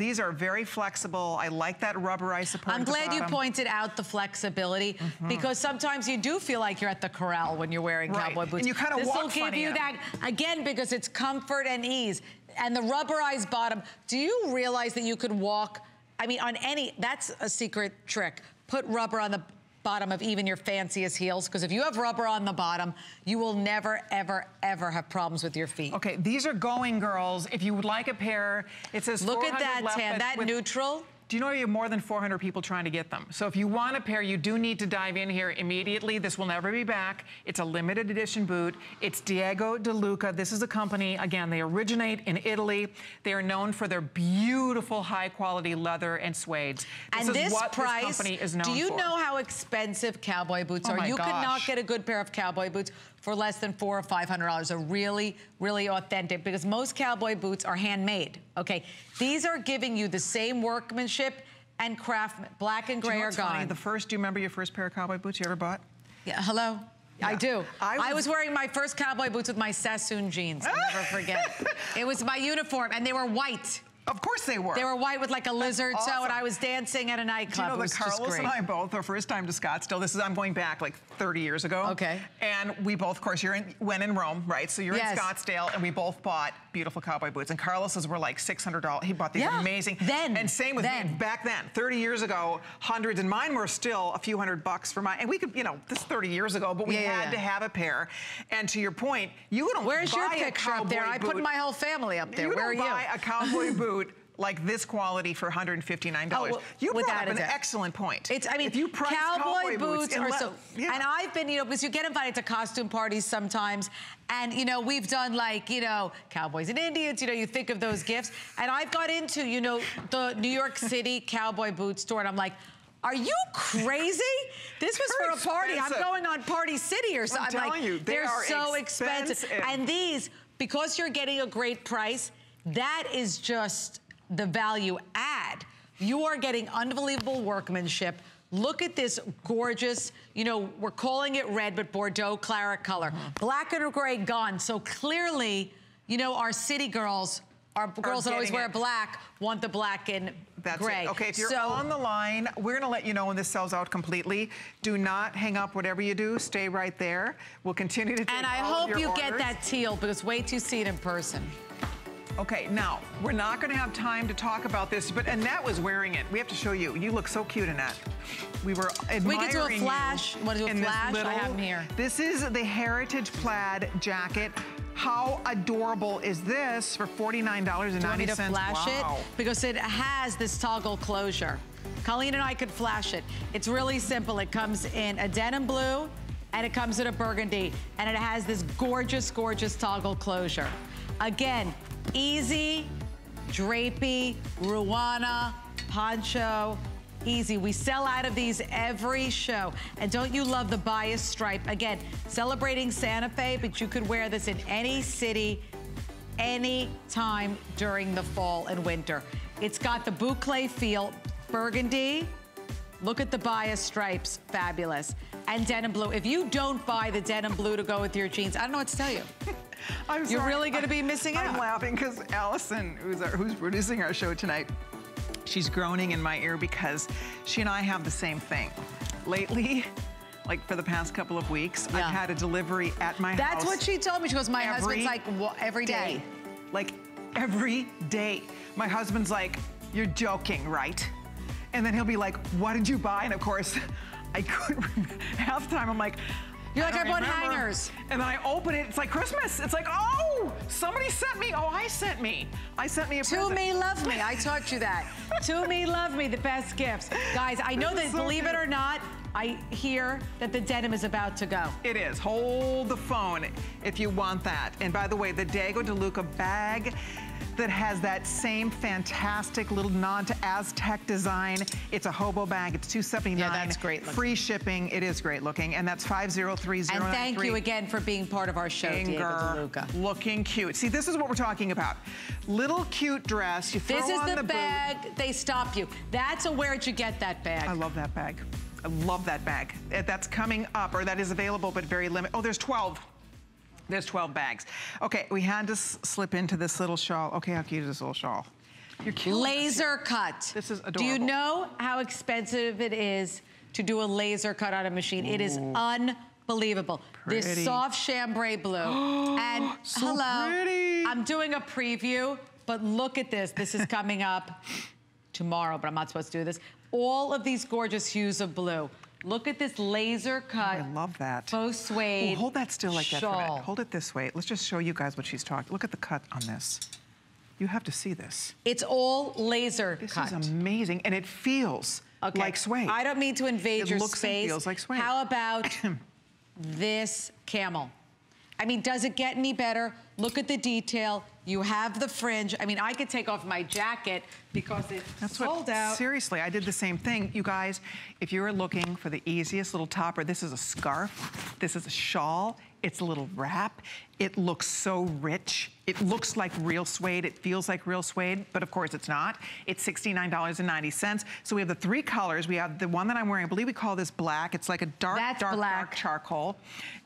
These are very flexible. I like that rubberized support I'm glad you pointed out the flexibility mm -hmm. because sometimes you do feel like you're at the corral when you're wearing right. cowboy boots. And you kind of walk This will give you that, again, because it's comfort and ease. And the rubberized bottom, do you realize that you could walk, I mean, on any, that's a secret trick. Put rubber on the bottom of even your fanciest heels because if you have rubber on the bottom, you will never, ever, ever have problems with your feet. Okay, these are going girls. If you would like a pair, it says Look at that, tan, that neutral. Do you know you have more than 400 people trying to get them? So if you want a pair, you do need to dive in here immediately. This will never be back. It's a limited edition boot. It's Diego Di Lucca. This is a company, again, they originate in Italy. They are known for their beautiful high quality leather and suede. This and this price, this do you for. know how expensive cowboy boots oh are? You gosh. could not get a good pair of cowboy boots for less than four or five hundred dollars are really, really authentic because most cowboy boots are handmade. Okay, these are giving you the same workmanship and craft. Black and gray you know are gone. Funny? The first, do you remember your first pair of cowboy boots you ever bought? Yeah. Hello. Yeah. I do. I was, I was, wearing my first cowboy boots with my Sassoon jeans. I'll never forget. it was my uniform, and they were white. Of course they were. They were white with like a lizard awesome. toe, and I was dancing at a nightclub. Do you know that Carlos and I both, our first time to Scottsdale, this is, I'm going back like 30 years ago. Okay. And we both, of course, you're in, went in Rome, right? So you're yes. in Scottsdale, and we both bought beautiful cowboy boots. And Carlos's were like $600. He bought these yeah. amazing. Then. And same with then. me. Back then, 30 years ago, hundreds, and mine were still a few hundred bucks for mine. And we could, you know, this is 30 years ago, but we yeah, had yeah. to have a pair. And to your point, you don't Where's buy your picture up there? I put my whole family up there. You Where are you? a cowboy boot like this quality for $159. Oh, well, you brought up an excellent point. It's, I mean, if you price cowboy, cowboy boots, boots are so, yeah. and I've been, you know, because you get invited to costume parties sometimes, and, you know, we've done like, you know, cowboys and Indians, you know, you think of those gifts, and I've got into, you know, the New York City cowboy boot store, and I'm like, are you crazy? This was they're for a party. Expensive. I'm going on Party City or something. I'm telling like, you, they they're are so expensive. expensive. And these, because you're getting a great price, that is just the value add. You are getting unbelievable workmanship. Look at this gorgeous, you know, we're calling it red, but Bordeaux claret color. -hmm. Black and gray gone. So clearly, you know, our city girls, our girls that always wear it. black, want the black and That's gray. It. Okay, if you're so, on the line, we're gonna let you know when this sells out completely. Do not hang up whatever you do. Stay right there. We'll continue to take And I hope you orders. get that teal because wait till you see it in person. Okay, now, we're not gonna have time to talk about this, but Annette was wearing it. We have to show you. You look so cute, Annette. We were admiring We could do a flash. Want to do a flash? Little, I have them here. This is the Heritage Plaid jacket. How adorable is this for $49.90? Do you want me to flash wow. it? Because it has this toggle closure. Colleen and I could flash it. It's really simple. It comes in a denim blue, and it comes in a burgundy, and it has this gorgeous, gorgeous toggle closure. Again, Easy, drapey, Ruana, poncho, easy. We sell out of these every show. And don't you love the bias stripe? Again, celebrating Santa Fe, but you could wear this in any city, any time during the fall and winter. It's got the boucle feel, burgundy. Look at the bias stripes, fabulous. And denim blue. If you don't buy the denim blue to go with your jeans, I don't know what to tell you. I'm You're sorry. really going to be missing out. I'm laughing because Allison, who's, our, who's producing our show tonight, she's groaning in my ear because she and I have the same thing. Lately, like for the past couple of weeks, yeah. I've had a delivery at my That's house. That's what she told me. She goes, my husband's like, well, every day. day. Like every day. My husband's like, you're joking, right? And then he'll be like, what did you buy? And of course, I couldn't remember. Half the time I'm like, you're like, I, I bought hangers. And then I open it, it's like Christmas. It's like, oh, somebody sent me. Oh, I sent me. I sent me a to present. To me, love me. I taught you that. to me, love me, the best gifts. Guys, I know that, so believe cute. it or not, I hear that the denim is about to go. It is. Hold the phone if you want that. And by the way, the Diego Di Lucca bag that has that same fantastic little nod to Aztec design. It's a hobo bag. It's 279. Yeah, that's great looking. Free shipping. It is great looking. And that's 503093. And thank you again for being part of our show, Inger, Diego Di Lucca. Looking cute. See, this is what we're talking about. Little cute dress. You throw This is on the, the bag. Boot. They stop you. That's a where'd you get that bag. I love that bag. I love that bag. That's coming up, or that is available, but very limited. Oh, there's 12. There's 12 bags. Okay, we had to slip into this little shawl. Okay, how cute is this little shawl? You're cute. Laser cut. This is adorable. Do you know how expensive it is to do a laser cut on a machine? It is unbelievable. Pretty. This soft chambray blue. and So hello, pretty. I'm doing a preview, but look at this. This is coming up tomorrow, but I'm not supposed to do this. All of these gorgeous hues of blue. Look at this laser cut. I love that. Faux suede. Ooh, hold that still like that for a shawl. minute. Hold it this way. Let's just show you guys what she's talking. Look at the cut on this. You have to see this. It's all laser This cut. This is amazing, and it feels Okay. like suede. I don't mean to invade It your looks and space. feels like suede. How about this camel? I mean, does it get any better? Look at the detail. You have the fringe. I mean, I could take off my jacket because it's That's sold what, out. seriously, I did the same thing. You guys, if you're looking for the easiest little topper, this is a scarf, this is a shawl, it's a little wrap. It looks so rich. It looks like real suede. It feels like real suede, but of course it's not. It's $69.90. So we have the three colors. We have the one that I'm wearing, I believe we call this black. It's like a dark, That's dark, black. dark charcoal.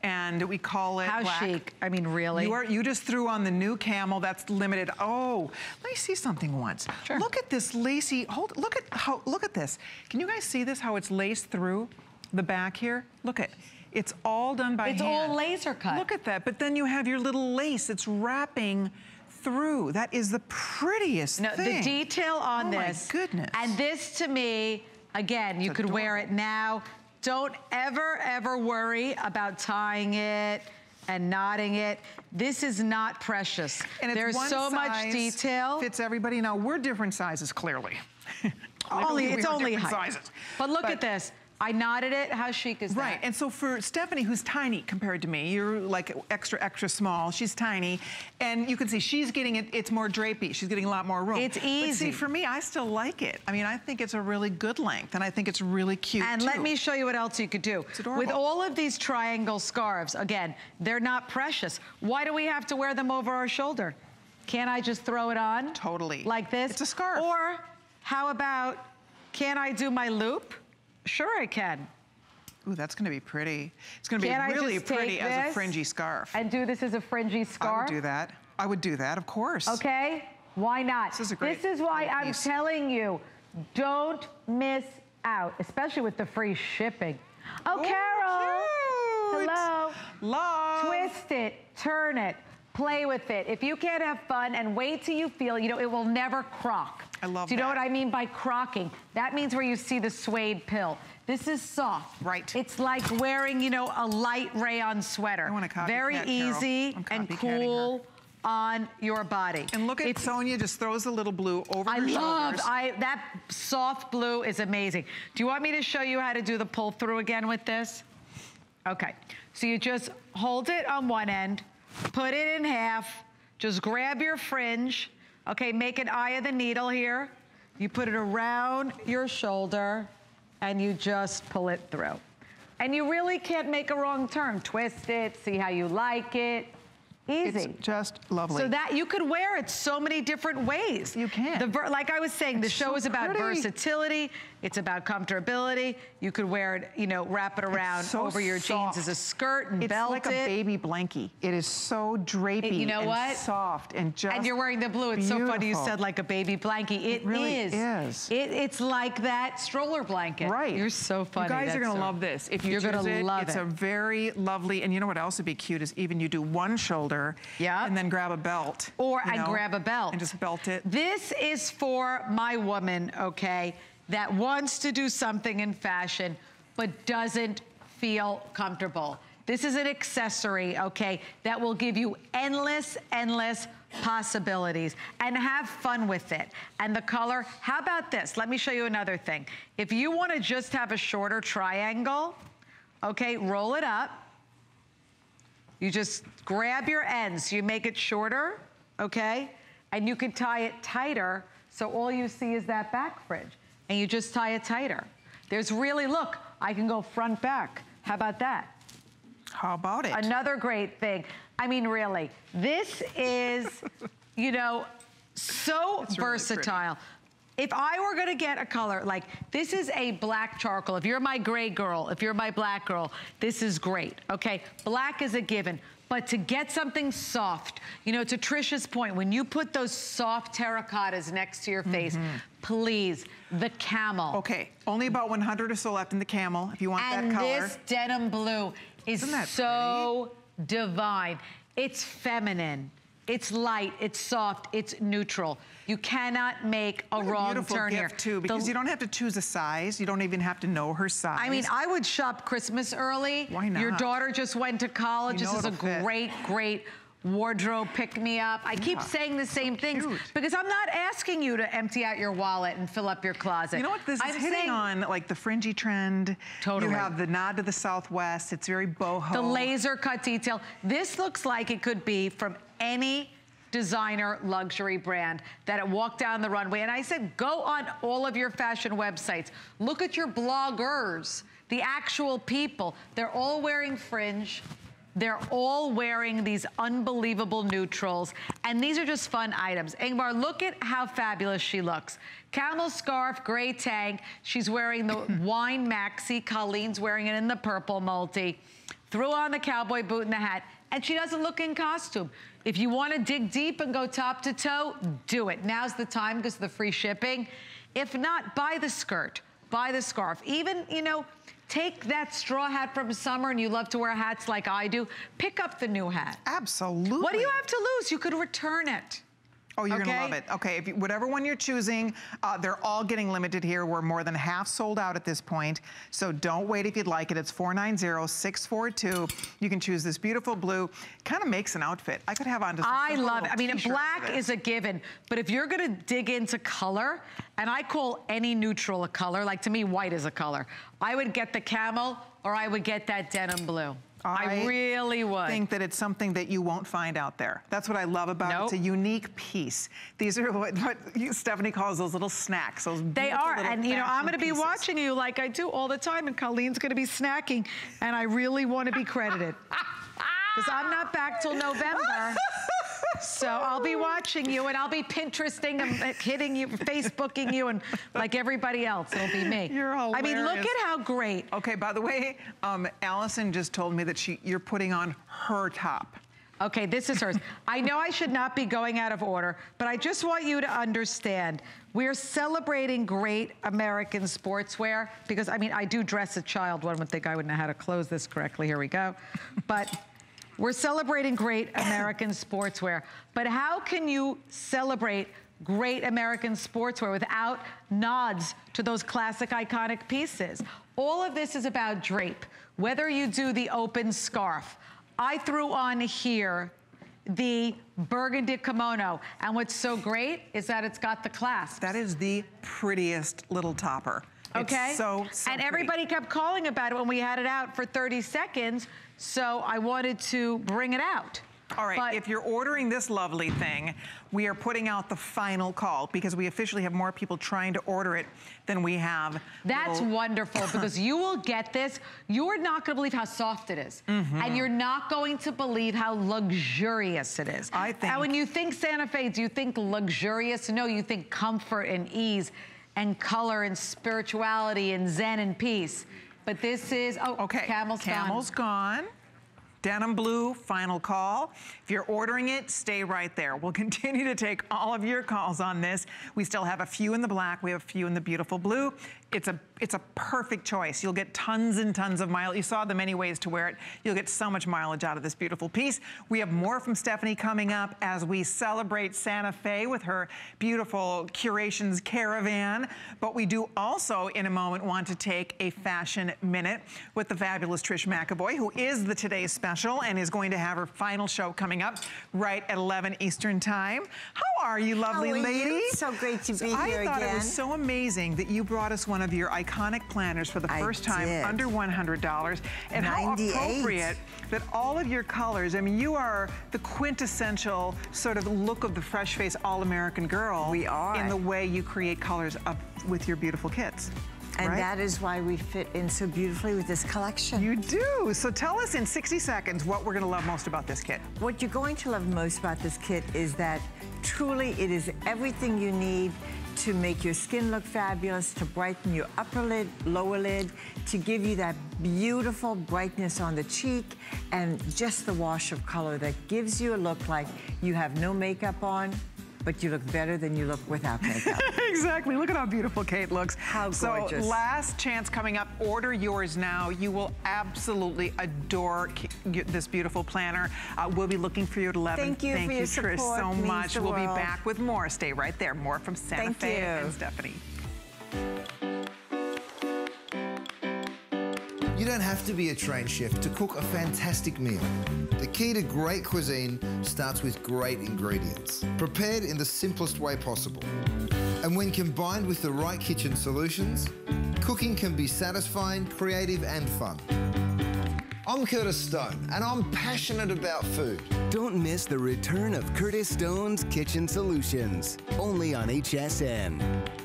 And we call it How black. chic. I mean, really. You, are, you just threw on the new camel that's limited. Oh, let me see something once. Sure. Look at this lacy, hold, look at how, look at this. Can you guys see this, how it's laced through the back here? Look at, it's all done by It's hand. all laser cut. Look at that, but then you have your little lace, it's wrapping through. That is the prettiest No, thing. the detail on oh this. oh this. my goodness. And this to me, again, you It's could wear it now. Don't ever, ever worry about tying it and knotting it. This is not precious. And it's There's so much detail. Fits everybody. Now, we're different sizes, clearly. only, it's only height. sizes. But look at this. I knotted it. How chic is Right, that? Right. And so for Stephanie, who's tiny compared to me, you're like extra, extra small. She's tiny, and you can see she's getting it. It's more drapey. She's getting a lot more room. It's easy. But see, for me, I still like it. I mean, I think it's a really good length, and I think it's really cute And too. let me show you what else you could do. adorable. With all of these triangle scarves, again, they're not precious. Why do we have to wear them over our shoulder? Can't I just throw it on? Totally. Like this? It's a scarf. Or how about, can I do my loop? Sure I can. Ooh, that's going to be pretty. It's going to be Can I really pretty as a fringy scarf. And do this as a fringy scarf? I would do that. I would do that, of course. Okay? Why not? This is a great- This is why I'm piece. telling you, don't miss out, especially with the free shipping. Oh, Carol. cute. Hello. Love. Twist it, turn it, play with it. If you can't have fun and wait till you feel, you know, it will never crock. I love Do you know that. what I mean by crocking? That means where you see the suede pill. This is soft. Right. It's like wearing, you know, a light rayon sweater. I wanna copycat Very Carol. easy and cool on your body. And look at It's- Sonia just throws a little blue over I her love, shoulders. I, that soft blue is amazing. Do you want me to show you how to do the pull through again with this? Okay, so you just hold it on one end, put it in half, just grab your fringe, okay, make an eye of the needle here. You put it around your shoulder and you just pull it through. And you really can't make a wrong turn. Twist it, see how you like it. Easy. It's just lovely. So that you could wear it so many different ways. You can. The ver- like I was saying, the show so is about pretty. versatility. It's about comfortability. You could wear it, you know, wrap it around so over your jeans as a skirt and it's belt like a baby blankie. It is so drapey you know and what? soft and just and you're wearing the blue. It's so funny you said like a baby blankie. It really is. is. It, it's like that stroller blanket. Right. You're so funny. You guys are gonna so- love this. If you You're gonna it, love it's it. a very lovely, and you know what else would be cute is even you do one shoulder Yeah. and then grab a belt. Or you I know, grab a belt. And just belt it. This is for my woman, okay, that wants to do something in fashion but doesn't feel comfortable. This is an accessory, okay, that will give you endless, endless possibilities and have fun with it. And the color, how about this? Let me show you another thing. If you want to just have a shorter triangle, okay, roll it up. You just grab your ends. You make it shorter, okay? And you can tie it tighter so all you see is that back fringe. And you just tie it tighter. There's really, look, I can go front back. How about that? How about it? Another great thing. I mean, really, this is, you know, so It's really versatile. If I were gonna get a color, like this is a black charcoal. If you're my gray girl, if you're my black girl, this is great, okay? Black is a given. But to get something soft, you know, to Trisha's point, when you put those soft terracottas next to your face, mm -hmm. please, the camel. Okay, only about 100 or so left in the camel, if you want and that color. And this denim blue is so pretty? divine. It's feminine. It's light, it's soft, it's neutral. You cannot make a wrong a beautiful turn gift here. too, because the, you don't have to choose a size. You don't even have to know her size. I mean, I would shop Christmas early. Why not? Your daughter just went to college. You know this is a fit. great, great wardrobe pick me up. I yeah. keep saying the same things Cute. because I'm not asking you to empty out your wallet and fill up your closet. You know what this I'm is hitting saying, on like the fringy trend. Totally. You have the nod to the southwest. It's very boho. The laser cut detail. This looks like it could be from any designer luxury brand that it walked down the runway. And I said, go on all of your fashion websites. Look at your bloggers, the actual people. They're all wearing fringe. They're all wearing these unbelievable neutrals. And these are just fun items. Ingmar, look at how fabulous she looks. Camel scarf, gray tank. She's wearing the wine maxi. Colleen's wearing it in the purple multi. Threw on the cowboy boot and the hat. And she doesn't look in costume. If you want to dig deep and go top to toe, do it. Now's the time because of the free shipping. If not, buy the skirt, buy the scarf. Even, you know, Take that straw hat from summer and you love to wear hats like I do. Pick up the new hat. Absolutely. What do you have to lose? You could return it. Oh, you're okay? gonna love it. Okay, if you, whatever one you're choosing, uh, they're all getting limited here. We're more than half sold out at this point. So don't wait if you'd like it. It's 490642. You can choose this beautiful blue. Kind of makes an outfit. I could have on just I love it. I mean, black is a given, but if you're gonna dig into color, and I call any neutral a color, like to me, white is a color. I would get the camel or I would get that denim blue. I, I, really would. think that it's something that you won't find out there. That's what I love about nope. it. It's a unique piece. These are what, what Stephanie calls those little snacks. Those they are, and you know, I'm going to be watching you like I do all the time, and Colleen's going to be snacking, and I really want to be credited. Because I'm not back till November. So I'll be watching you and I'll be Pinteresting and hitting you, Facebooking you and like everybody else, it'll be me. You're hilarious. I mean, look at how great. Okay, by the way, um, Allison just told me that she you're putting on her top. Okay, this is hers. I know I should not be going out of order, but I just want you to understand we're celebrating great American sportswear because, I mean, I do dress a child. One would think I would know how to close this correctly. Here we go. But we're celebrating great American sportswear, but how can you celebrate great American sportswear without nods to those classic iconic pieces? All of this is about drape. Whether you do the open scarf, I threw on here the burgundy kimono. And what's so great is that it's got the clasp. That is the prettiest little topper. Okay. It's so, so And pretty. everybody kept calling about it when we had it out for 30 seconds. So I wanted to bring it out. All right, but if you're ordering this lovely thing, we are putting out the final call because we officially have more people trying to order it than we have. That's little... wonderful because you will get this. You're not going to believe how soft it is. Mm -hmm. And you're not going to believe how luxurious it is. I think. And when you think Santa Fe, do you think luxurious? No, you think comfort and ease and color and spirituality and zen and peace. But this is, oh, okay. Camel's, Camel's gone. gone. Denim blue, final call. If you're ordering it, stay right there. We'll continue to take all of your calls on this. We still have a few in the black. We have a few in the beautiful blue. It's a, it's a perfect choice. You'll get tons and tons of mileage. You saw the many ways to wear it. You'll get so much mileage out of this beautiful piece. We have more from Stephanie coming up as we celebrate Santa Fe with her beautiful Curations Caravan. But we do also, in a moment, want to take a fashion minute with the fabulous Trish McEvoy, who is the Today's Special and is going to have her final show coming up right at 11 Eastern Time. How are you, lovely are lady? You? So great to be so here I again. thought it was so amazing that you brought us one of your iconic planners for the first time, under $100. And 98. how appropriate that all of your colors, I mean, you are the quintessential sort of look of the fresh face all-American girl. We are. In the way you create colors up with your beautiful kits. And right? that is why we fit in so beautifully with this collection. You do. So tell us in 60 seconds what we're going to love most about this kit. What you're going to love most about this kit is that truly it is everything you need to make your skin look fabulous, to brighten your upper lid, lower lid, to give you that beautiful brightness on the cheek, and just the wash of color that gives you a look like you have no makeup on, but you look better than you look without makeup. exactly. Look at how beautiful Kate looks. How so gorgeous. last chance coming up. Order yours now. You will absolutely adore this beautiful planner. Uh, we'll be looking for you at 11. Thank you Thank for you, your Trish, support. so Means much. We'll be back with more. Stay right there. More from Santa Thank Fe you. and Stephanie. You don't have to be a trained chef to cook a fantastic meal. The key to great cuisine starts with great ingredients, prepared in the simplest way possible. And when combined with the right kitchen solutions, cooking can be satisfying, creative, and fun. I'm Curtis Stone, and I'm passionate about food. Don't miss the return of Curtis Stone's Kitchen Solutions, only on HSN.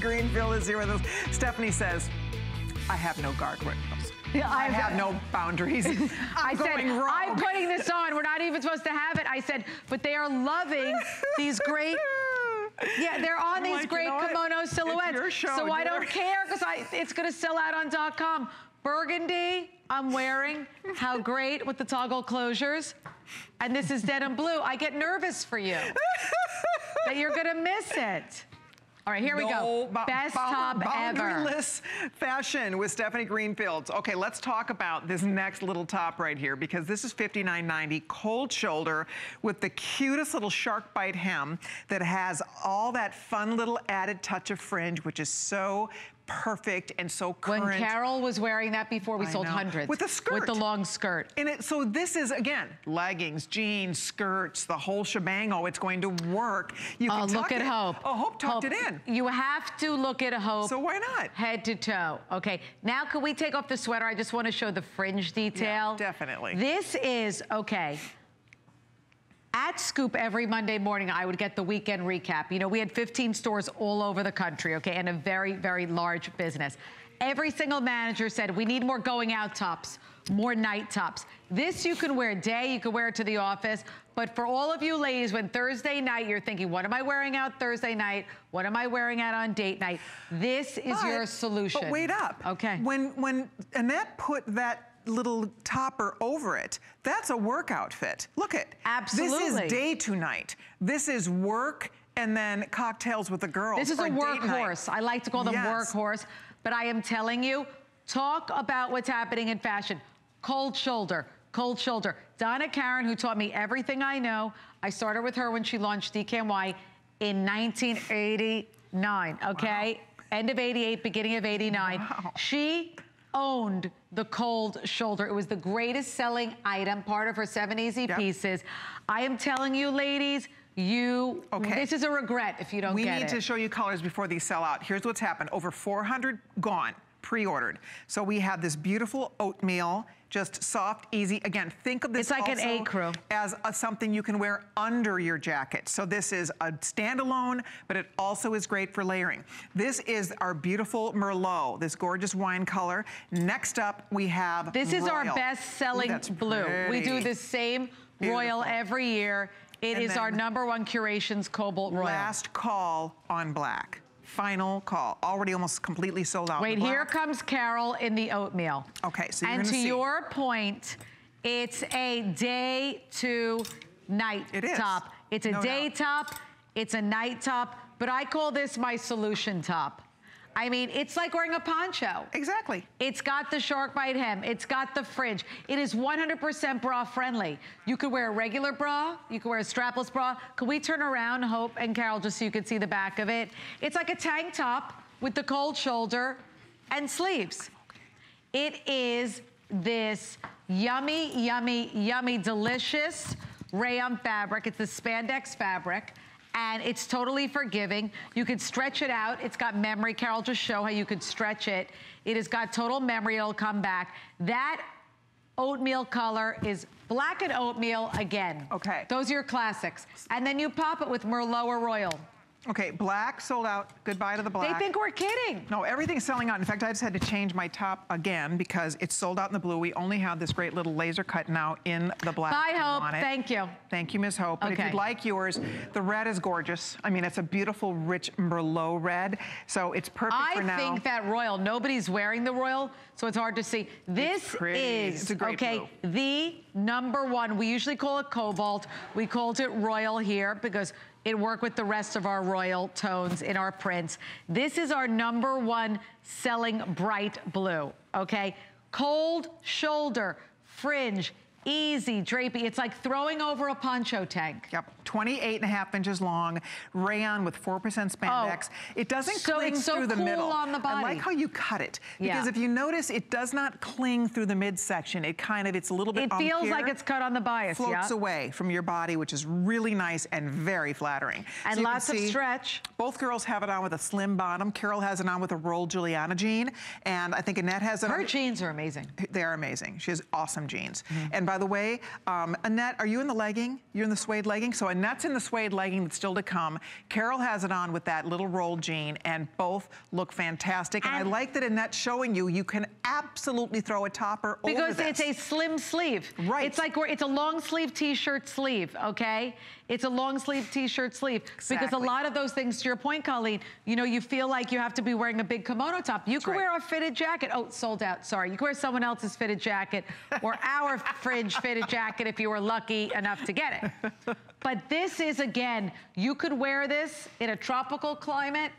Greenfield is here with us. Stephanie says, I have no guardrails. Yeah, I I've no boundaries. I'm I said, rogue. I'm putting this on. We're not even supposed to have it. I said, but they are loving these great. Yeah, they're on I'm these like, you great know what? kimono It's silhouettes. show, so I don't care because it's going to sell out on dot .com. Burgundy, I'm wearing. How great with the toggle closures. And this is denim blue. I get nervous for you that you're going to miss it. All right, here we go. No bou- Best top ever. fashion with Stephanie Greenfields. Okay, let's talk about this next little top right here because this is $59.90 cold shoulder with the cutest little shark bite hem that has all that fun little added touch of fringe, which is so perfect and so current. When Carol was wearing that before, we I sold know. hundreds. With a skirt. With the long skirt. And it, so this is, again, leggings, jeans, skirts, the whole shebang. Oh, it's going to work. You Oh, can look at it. Hope. Oh, Hope tucked it in. You have to look at Hope. So why not? Head to toe. Okay. Now, can we take off the sweater? I just want to show the fringe detail. definitely. This is, okay. At Scoop every Monday morning, I would get the weekend recap. You know, we had 15 stores all over the country, okay, and a very, very large business. Every single manager said, we need more going out tops, more night tops. This you can wear day, you can wear it to the office. But for all of you ladies, when Thursday night, you're thinking, what am I wearing out Thursday night? What am I wearing out on date night? This is But- your solution. But wait up. Okay. When when Annette put that little topper over it, that's a work outfit. Look at it. This is day to night. This is work and then cocktails with the girls. This is a workhorse. I like to call them Yes. workhorse, but I am telling you, talk about what's happening in fashion. Cold shoulder, cold shoulder. Donna Karan, who taught me everything I know, I started with her when she launched DKNY in 1989, okay? End of 88, beginning of 89. Wow. She owned the cold shoulder. It was the greatest selling item, part of her seven easy Yep. pieces. I am telling you, ladies, you, Okay. this is a regret if you don't We need it. to show you colors before these sell out. Here's what's happened. Over 400 gone, pre-ordered. So we have this beautiful oatmeal, just soft, easy. Again, think of this It's like an ecru. as a, something you can wear under your jacket. So this is a standalone, but it also is great for layering. This is our beautiful Merlot, this gorgeous wine color. Next up, we have This is our best-selling blue. We do the same Royal every year. It And is our number one curations Cobalt Royal. Last call on black. Final call. Already almost completely sold out. Wait, here comes Carol in the oatmeal. Okay, so you're And to see. your point, it's a day to night It is. top. It's a No day doubt. top, it's a night top, but I call this my solution top. I mean, it's like wearing a poncho. Exactly. It's got the shark bite hem. It's got the fringe. It is 100% bra friendly. You could wear a regular bra. You could wear a strapless bra. Could we turn around, Hope and Carol, just so you could see the back of it? It's like a tank top with the cold shoulder and sleeves. It is this yummy, yummy, yummy, delicious rayon fabric. It's the spandex fabric and it's totally forgiving. You could stretch it out. It's got memory. Carol just show how you could stretch it. It has got total memory. It'll come back. That oatmeal color is black and oatmeal again. Okay. Those are your classics. And then you pop it with Merlot or Royal. Okay, black sold out. Goodbye to the black. They think we're kidding. No, everything's selling out. In fact, I just had to change my top again because it's sold out in the blue. We only have this great little laser cut now in the black. Bye, Hope. Thank you. Thank you, Miss Hope. But if you'd like yours, the red is gorgeous. I mean, it's a beautiful, rich Merlot red. So it's perfect for now. I think that royal, nobody's wearing the royal, so it's hard to see. This is, It's a great okay, the number one. We usually call it cobalt. We called it royal here because it worked with the rest of our royal tones in our prints. This is our number one selling bright blue, okay? Cold shoulder, fringe, easy, drapey. It's like throwing over a poncho tank. Yep, 28 and a half inches long, rayon with 4% spandex. it doesn't Oh, so cling so through the cool middle. on the body. I like how you cut it. Because Yeah. if you notice, it does not cling through the midsection. It kind of, it's a little bit It feels here, like it's cut on the bias, floats yeah. away from your body, which is really nice and very flattering. And So lots of stretch. Both girls have it on with a slim bottom. Carol has it on with a rolled Juliana jean. And I think Annette has it Her on. jeans are amazing. They are amazing. She has awesome jeans. Mm-hmm. And by the way, um, Annette, are you in the legging? You're in the suede legging? So Annette's in the suede legging that's still to come. Carol has it on with that little rolled jean, and both look fantastic. And, I like that Annette's showing you, you can absolutely throw a topper over Because this. it's a slim sleeve. Right. It's like it's a long sleeve t-shirt sleeve, okay? It's a long sleeve t-shirt sleeve. Because a lot of those things, to your point, Colleen, you know, you feel like you have to be wearing a big kimono top. You could right. wear a fitted jacket. Oh, sold out, sorry. You could wear someone else's fitted jacket or our fringe fitted jacket if you were lucky enough to get it. But this is, again, you could wear this in a tropical climate.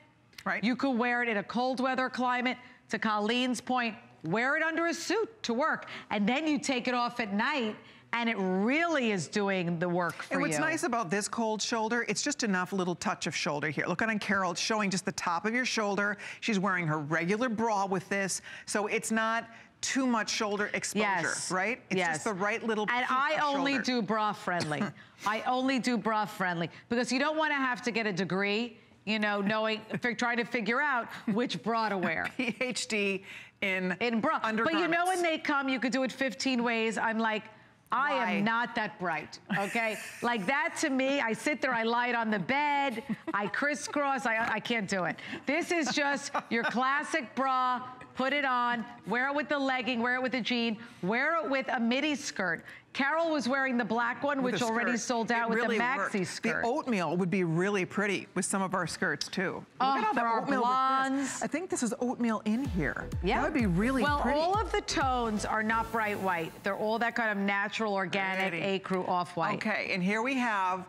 Right. You could wear it in a cold weather climate. To Colleen's point, wear it under a suit to work. And then you take it off at night and it really is doing the work for you. And what's nice about this cold shoulder, it's just enough little touch of shoulder here. Look on Carol, it's showing just the top of your shoulder. She's wearing her regular bra with this, so it's not too much shoulder exposure, Yes. right? It's yes. just the right little And I only shoulder. do bra friendly. I only do bra friendly because you don't want to have to get a degree, you know, knowing, trying to figure out which bra to wear. PhD in in bra. But you know when they come, you could do it 15 ways. I'm like, I Why? am not that bright, okay? like that to me, I sit there, I lie it on the bed, I crisscross, I, I can't do it. This is just your classic bra, put it on, wear it with the legging, wear it with a jean, wear it with a midi skirt. Carol was wearing the black one, with which already sold out It with really the maxi worked. skirt. The oatmeal would be really pretty with some of our skirts too. Oh, Look at for the oatmeal blondes. I think this is oatmeal in here. Yeah. That would be really well, pretty. all of the tones are not bright white. They're all that kind of natural, organic, Pretty. ecru off-white. Okay, and here we have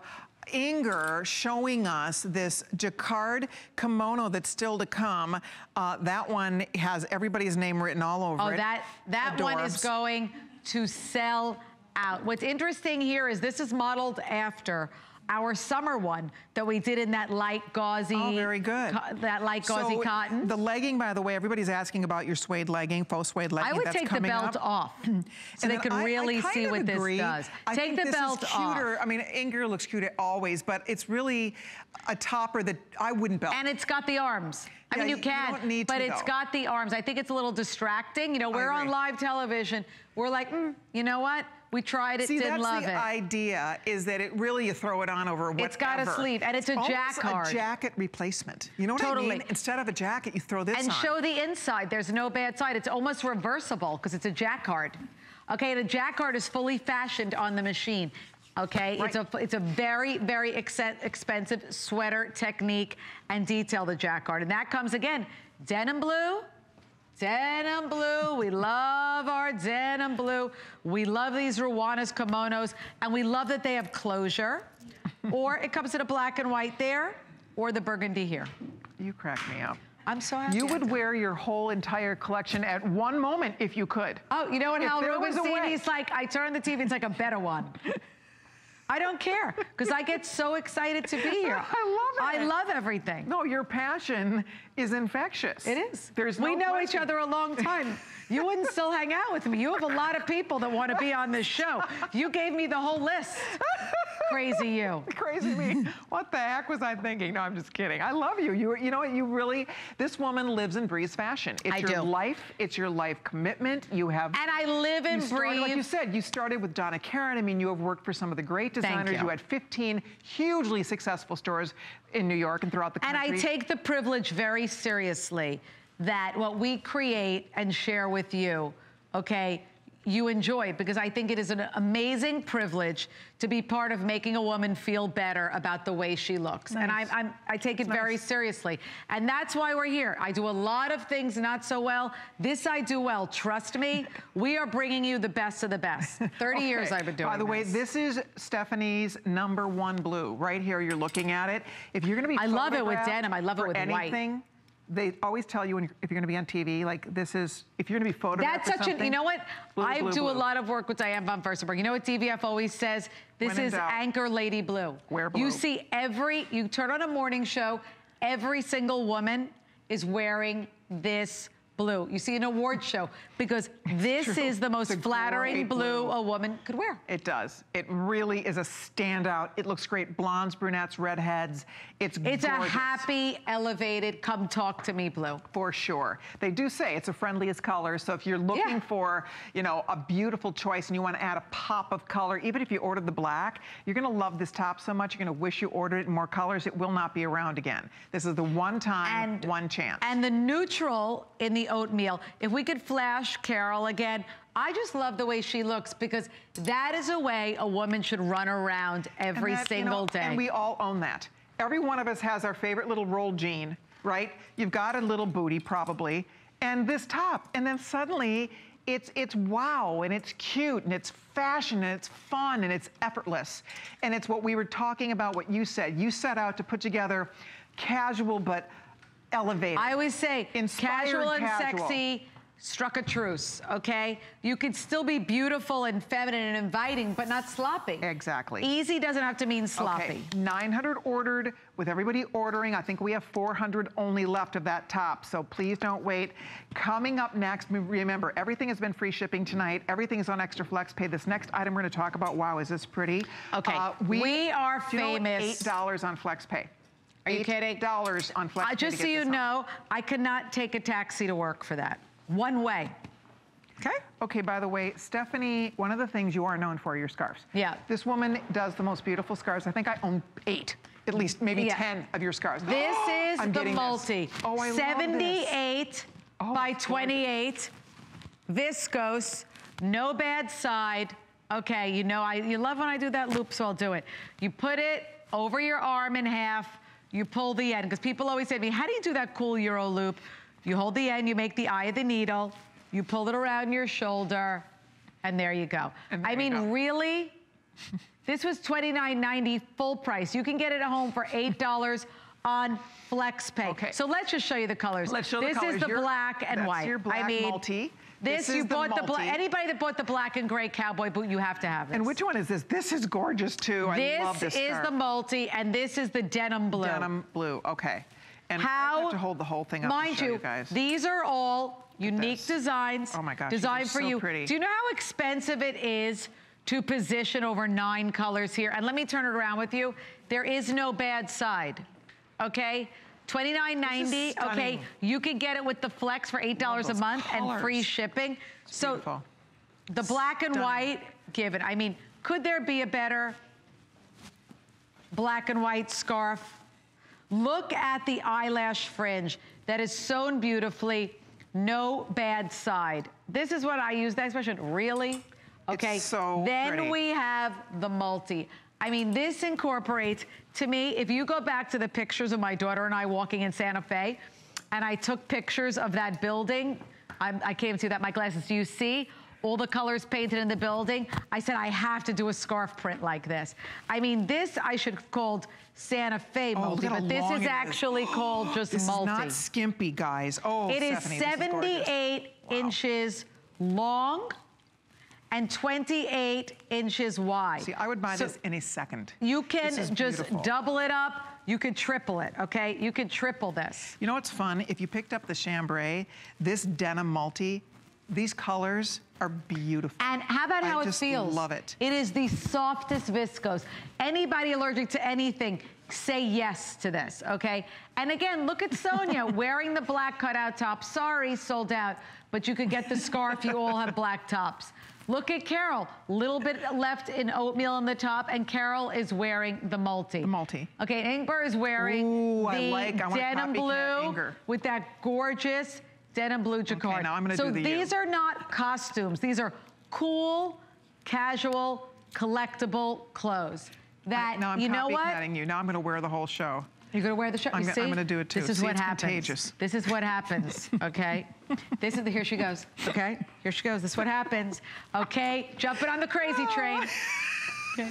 Inger showing us this jacquard kimono that's still to come. Uh, that one has everybody's name written all over Oh, it. that that one is going to sell out. What's interesting here is this is modeled after our summer one that we did in that light gauzy. Oh, very good. that light gauzy So, cotton. The legging, by the way, everybody's asking about your suede legging, faux suede legging. I would take the belt up. off so And they could I- I really kind see what agree. this does. I take think the this belt is off. I mean, Inger looks cute always, but it's really a topper that I wouldn't belt. And it's got the arms. I Yeah, mean, you you can, need but to, it's though. got the arms. I think it's a little distracting. You know, we're on live television. We're like, mm, you know what? We tried it, See, didn't love it. See, that's the idea is that it really you throw it on over whatever. It's got a sleeve, and it's a almost jacquard. a jacket replacement. You know what I Totally. mean? Instead of a jacket, you throw this on. and on. show the inside. There's no bad side. It's almost reversible because it's a jacquard. Okay, the jacquard is fully fashioned on the machine. Okay, it's a it's a very very ex- expensive sweater technique and detail. The jacquard, and that comes again, denim blue. Denim blue, we love our denim blue. We love these Ruanas kimonos, and we love that they have closure. or it comes in a black and white there, or the burgundy here. You crack me up. I'm so happy You would wear your whole entire collection at one moment if you could. Oh, you know what Hal there was a Rubenstein? He's like, I turn the TV, it's like a better one. I don't care, because I get so excited to be here. I love it. I love everything. No, your passion is infectious. It is. There's no we no know each other a long time. You wouldn't still hang out with me. You have a lot of people that want to be on this show. You gave me the whole list. Crazy you. Crazy me. what the heck was I thinking? No, I'm just kidding. I love you. You, you know what? You really, this woman lives and breathes fashion. It's I your do. life. It's your life commitment. You have. And I live and started, Like you said, you started with Donna Karan. I mean, you have worked for some of the great designers. You. you. had 15 hugely successful stores in New York and throughout the country. And. I take the privilege very seriously that what we create and share with you, okay, you enjoy because I think it is an amazing privilege to be part of making a woman feel better about the way she looks. And I, I'm, I take it very seriously. And that's why we're here. I do a lot of things not so well. This I do well. Trust me, we are bringing you the best of the best. 30 years I've been doing By the way, this. this is Stephanie's number one blue. Right here, you're looking at it. If you're going to be I love it with denim. I love it with white. They always tell you when, if you're going to be on TV, like this is, if you're going to be photographed That's such an, you know what? blue, I blue, do a lot of work with Diane von Furstenberg. You know what DVF always says? This When is anchor lady blue. wear You see every, you turn on a morning show, every single woman is wearing this blue. You see an award show because this true. is the most flattering blue blue. a woman could wear. It does. It really is a standout. It looks great. Blondes, brunettes, redheads. It's It's a happy, elevated, come talk to me blue. For sure. They do say it's a friendliest color. So if you're looking Yeah. for, you know, a beautiful choice and you want to add a pop of color, even if you ordered the black, you're going to love this top so much. You're going to wish you ordered it in more colors. It will not be around again. This is the one time, one chance. And the neutral in the oatmeal, if we could flash Carol again, I just love the way she looks because that is a way a woman should run around every that, you single know, day. And we all own that. Every one of us has our favorite little rolled jean, right? You've got a little booty probably, and this top, and then suddenly it's it's wow and it's cute and it's fashion and it's fun and it's effortless. And it's what we were talking about what you said. You set out to put together casual but elevated. I always say Inspired casual and casual. sexy struck a truce, okay? You could still be beautiful and feminine and inviting, but not sloppy. Exactly. Easy doesn't have to mean sloppy. Okay, 900 ordered. With everybody ordering, I think we have 400 only left of that top. So please don't wait. Coming up next, remember everything has been free shipping tonight. Everything is on Extra Flex Pay. This next item we're going to talk about. Wow, is this pretty? Uh, Okay, we are do you know famous- Eight dollars on Flex Pay. Are you kidding? Dollars on Flex Uh, just so you know, I could not take a taxi to work for that. One way. Okay? Okay, by the way, Stephanie, one of the things you are known for are your scarves. Yeah. This woman does the most beautiful scarves. I think I own eight, at least maybe Yeah. 10 of your scarves. This is I'm the getting this. multi. Oh, I love this. 78 Oh, by it's gorgeous. 28. Viscose, no bad side. Okay, you know, I you love when I do that loop, so I'll do it. You put it over your arm in half, you pull the end, because people always say to me, how do you do that cool Euro loop? You hold the end, you make the eye of the needle, you pull it around your shoulder, and there you go. And I mean, go. really? This was $29.90 full price. You can get it at home for $8 on FlexPay. Okay. So let's just show you the colors. Let's show the colors. this is the Your- black and that's white. your black I mean, multi. This, This you is the bought the, black. Anybody that bought the black and gray cowboy boot, you have to have this. And which one is this? This is gorgeous too. This, I love this is scarf. the multi, and this is the denim blue. denim blue. Okay. And How? to hold the whole thing up Mind you, you guys. these are all unique this. designs. Oh my gosh, Designed for so you. pretty. Do you know how expensive it is to position over nine colors here? And let me turn it around with you. There is no bad side. Okay. $29.90. Okay. You can get it with the flex for $8 a month and free colors. shipping. so Beautiful. the black and Stunning. white, given. I mean, could there be a better black and white scarf? Look at the eyelash fringe that is sewn beautifully, no bad side. This is what I use that expression, really? Okay, so then pretty. we have the multi. I mean, this incorporates, to me, if you go back to the pictures of my daughter and I walking in Santa Fe, and I took pictures of that building, I'm, I came to that, my glasses, do you see? all the colors painted in the building. I said, I have to do a scarf print like this. I mean, this I should have called Santa Fe Oh, multi, but this is it is. actually called just This multi. is not skimpy, guys. Oh, It is Stephanie, this is gorgeous. 78 inches long and 28 inches wide. See, I would buy So this in a second. You can just double it up. You could triple it, okay? You could triple this. You know what's fun? If you picked up the chambray, this denim multi, these colors are beautiful. And how about I how it just feels? love it. It is the softest viscose. Anybody allergic to anything, say yes to this, okay? And again, look at Sonia wearing the black cutout top. Sorry, sold out, but you could get the scarf. You all have black tops. Look at Carol, little bit left in oatmeal on the top, and Carol is wearing the multi. The multi. Okay, Ingber is wearing Ooh, I the like- I denim blue with that gorgeous denim blue jacquard. Okay, now I'm gonna so do the you. these are not costumes. These are cool, casual, collectible clothes. That now I'm you know what? you. Now I'm going to wear the whole show. You're gonna wear the show. I'm you gonna-? I'm gonna do it too. This is See, what happens. contagious. This is what happens. Okay. This is the here she goes. Okay. Here she goes. This is what happens. Okay. Jumping on the crazy train. Okay.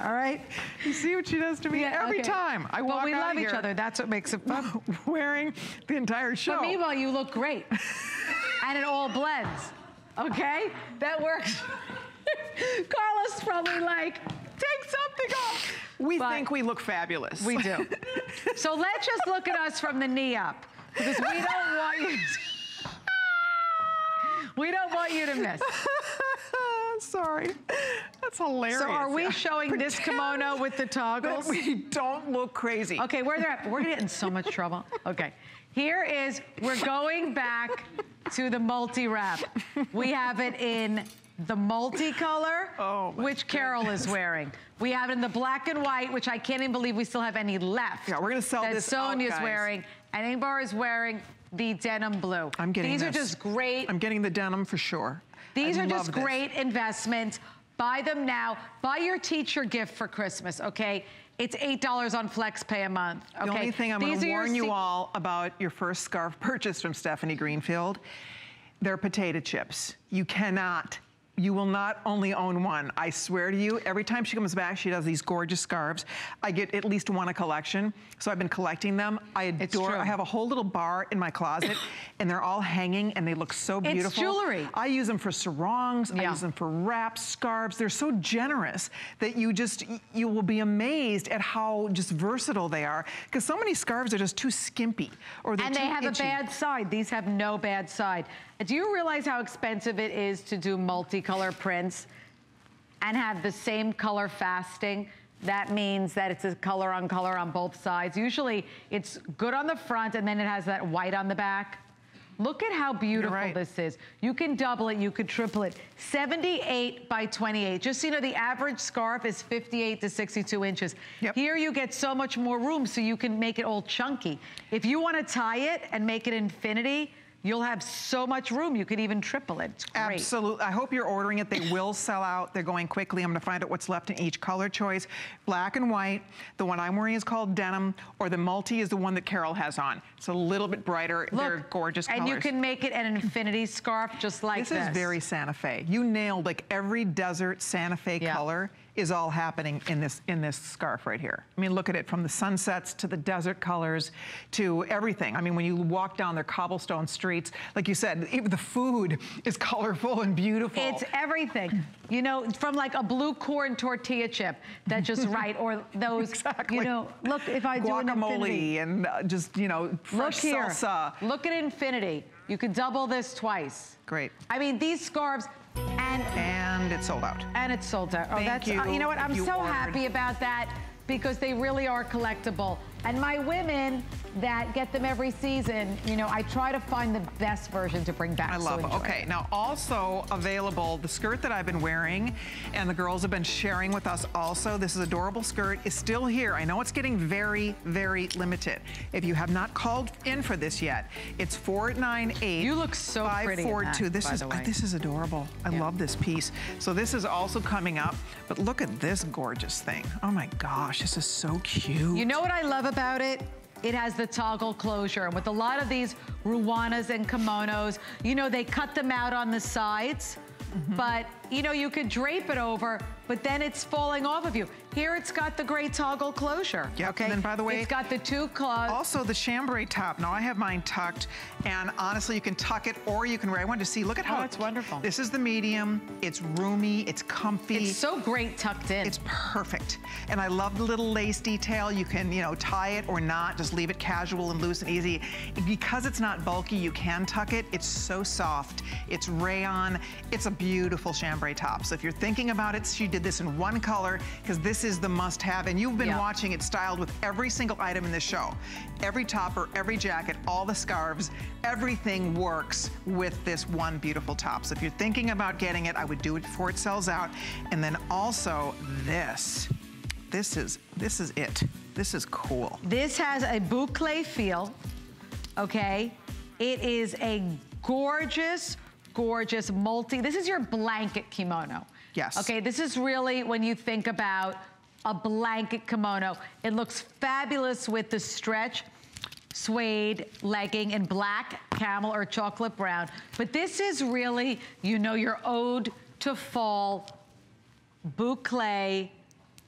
All right. You see what she does to me Yeah, every okay. time. I walk out But we love each other. That's what makes it fun. wearing the entire show. But meanwhile, you look great. and it all blends. Okay? That works. Carlos probably like, take something off. we But think we look fabulous. We do. so let's just look at us from the knee up. Because we don't want you to, We don't want you to miss. Sorry. That's hilarious. So are we showing this kimono with the that toggles? we don't look crazy? Okay, where they're at, we're gonna get in so much trouble. Okay, here is, we're going back to the multi-wrap. We have it in the multicolor, Oh, which Carol is wearing. We have it in the black and white, which I can't even believe we still have any left. Yeah, we're gonna sell that this out, Sonia's guys. wearing, and Ingvar is wearing the denim blue. I'm getting These are just great. I'm getting the denim for sure. These I are just this. great investments. Buy them now. Buy your teacher gift for Christmas, okay? It's $8 on FlexPay a month, okay? The only thing I'm going These to warn you all about your first scarf purchase from Stephanie Greenfield, they're potato chips. You cannot, you will not only own one. I swear to you, every time she comes back, she does these gorgeous scarves. I get at least one a collection, so I've been collecting them. I adore. I have a whole little bar in my closet, and they're all hanging, and they look so beautiful. It's jewelry. I use them for sarongs, yeah. I use them for wraps, scarves. They're so generous that you just, you will be amazed at how just versatile they are. Because so many scarves are just too skimpy or they're And they have itchy. a bad side. These have no bad side. Do you realize how expensive it is to do multicolor prints and have the same color fasting? That means that it's a color on color on both sides. Usually it's good on the front and then it has that white on the back. Look at how beautiful right. this is. You can double it, you could triple it. 78 by 28. Just so you know, the average scarf is 58 to 62 inches. Yep. Here you get so much more room so you can make it all chunky. If you want to tie it and make it infinity, you'll have so much room. You could even triple it. It's great. Absolutely. I hope you're ordering it. They will sell out. They're going quickly. I'm going to find out what's left in each color choice. Black and white. The one I'm wearing is called denim, or the multi is the one that Carol has on. It's a little bit brighter. They're gorgeous and you can make it an infinity scarf just like this, this. is very Santa Fe. You nailed like every desert Santa Fe Yeah. color is all happening in this in this scarf right here. I mean, look at it from the sunsets to the desert colors to everything. I mean, when you walk down their cobblestone streets, like you said, even the food is colorful and beautiful. It's everything. You know, from like a blue corn tortilla chip that's just right, or those, Exactly. you know, look, if I do an infinity. guacamole and uh, just you know Look fresh here. salsa. Look at infinity. You could double this twice. Great. I mean, these scarves, and And it's sold out. and it's sold out. Oh, Thank that's you uh, you know what? I'm so happy about that because they really are collectible. And my women that get them every season, you know, I try to find the best version to bring back. I so love it. enjoy Okay, now also available, the skirt that I've been wearing and the girls have been sharing with us also, this is adorable skirt, is still here. I know it's getting very, very limited. If you have not called in for this yet, it's 498 You look so pretty in that, 542. This is way. this is adorable. I Yeah. love this piece. So this is also coming up, but look at this gorgeous thing. Oh my gosh, this is so cute. You know what I love about it? It has the toggle closure. And with a lot of these ruanas and kimonos, you know, they cut them out on the sides. Mm-hmm. But, you know, you could drape it over, but then it's falling off of you. Here it's got the great toggle closure. Yep, okay? and then by the way- It's got the two claws. Also the chambray top. Now I have mine tucked and honestly you can tuck it or you can wear. I wanted to see, look at how Oh, how that's wonderful. This is the medium. It's roomy, it's comfy. It's so great tucked in. It's perfect. And I love the little lace detail. You can, you know, tie it or not, just leave it casual and loose and easy. Because it's not bulky, you can tuck it. It's so soft. It's rayon. It's a beautiful chambray top. So if you're thinking about it, she did this in one color because this is the must have. And you've been Yeah. watching it styled with every single item in this show. Every topper, every jacket, all the scarves, everything works with this one beautiful top. So if you're thinking about getting it, I would do it before it sells out. And then also this. This is, this is it. This is cool. This has a boucle feel, okay? It is a gorgeous, gorgeous multi, this is your blanket kimono. Yes. Okay, this is really when you think about a blanket kimono. It looks fabulous with the stretch suede legging in black, camel, or chocolate brown. But this is really, you know, your ode to fall boucle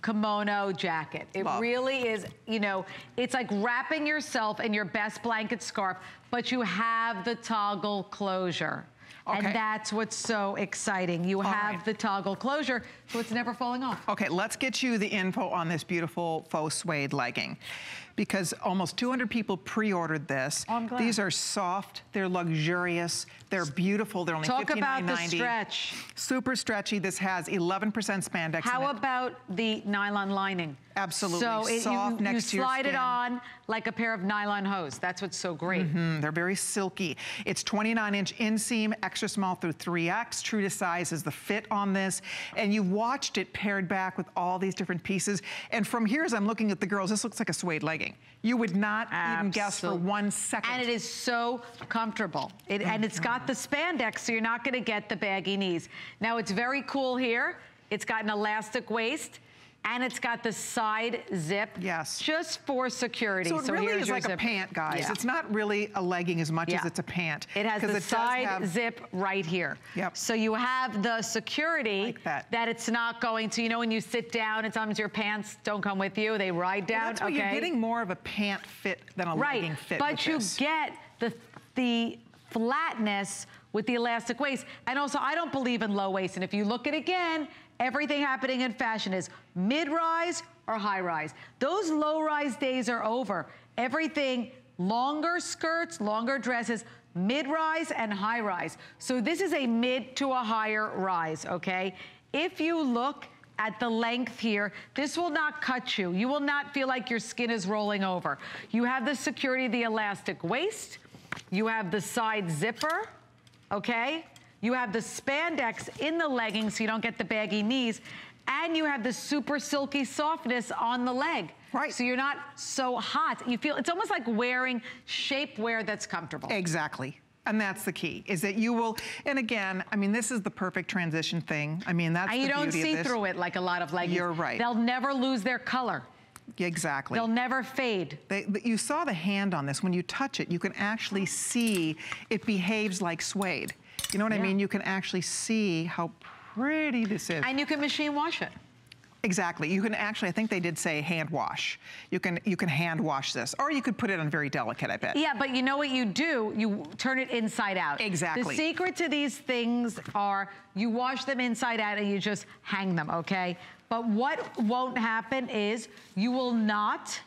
kimono jacket. It Love. really is, you know, it's like wrapping yourself in your best blanket scarf, but you have the toggle closure. Okay. And that's what's so exciting. You have right. the toggle closure, so it's never falling off. Okay, let's get you the info on this beautiful faux suede legging. Because almost 200 people pre-ordered this. Oh, I'm glad. These are soft, they're luxurious, they're beautiful, they're only Talk about the $59.90. stretch. Super stretchy. This has 11% spandex How in it. about the nylon lining? Absolutely. So it, Soft you, next to you your slide it on like a pair of nylon hose. That's what's so great. Mm, they're very silky. It's 29 inch inseam, extra small through 3X. True to size is the fit on this. And you watched it paired back with all these different pieces. And from here, as I'm looking at the girls, this looks like a suede legging. You would not even guess for one second. And it is so comfortable. It, and it's got the spandex, so you're not gonna get the baggy knees. Now it's very cool here. It's got an elastic waist. And it's got the side zip. Yes. Just for security. So it really here's is like a pant, guys. Yeah. It's not really a legging as much as it's a pant. It has the does side have- zip right here. Yep. So you have the security Like that. it's not going to, you know, when you sit down, and sometimes your pants don't come with you, they ride Well, down. that's why okay. you're getting more of a pant fit than a right. legging fit But you this. get the the flatness with the elastic waist. And also, I don't believe in low waist. And if you look at it again, everything happening in fashion is mid-rise or high-rise. Those low-rise days are over. Everything longer skirts, longer dresses, mid-rise and high-rise. So this is a mid to a higher rise, okay? If you look at the length here, this will not cut you. You will not feel like your skin is rolling over. You have the security of the elastic waist. You have the side zipper, okay? You have the spandex in the leggings so you don't get the baggy knees. And you have the super silky softness on the leg. Right. So you're not so hot. You feel, it's almost like wearing shapewear that's comfortable. Exactly. And that's the key, is that you will, and again, I mean, this is the perfect transition thing. I mean, that's And you don't see through it like a lot of leggings. You're right. They'll never lose their color. Exactly. They'll never fade. They, but you saw the hand on this. When you touch it, you can actually see it behaves like suede. You know what I mean? You can actually see how pretty this is. And you can machine wash it. Exactly. You can actually, I think they did say hand wash. You can you can hand wash this, or you could put it on very delicate. I bet. Yeah, but you know what you do? You turn it inside out. Exactly. The secret to these things are you wash them inside out and you just hang them, okay? But what won't happen is you will not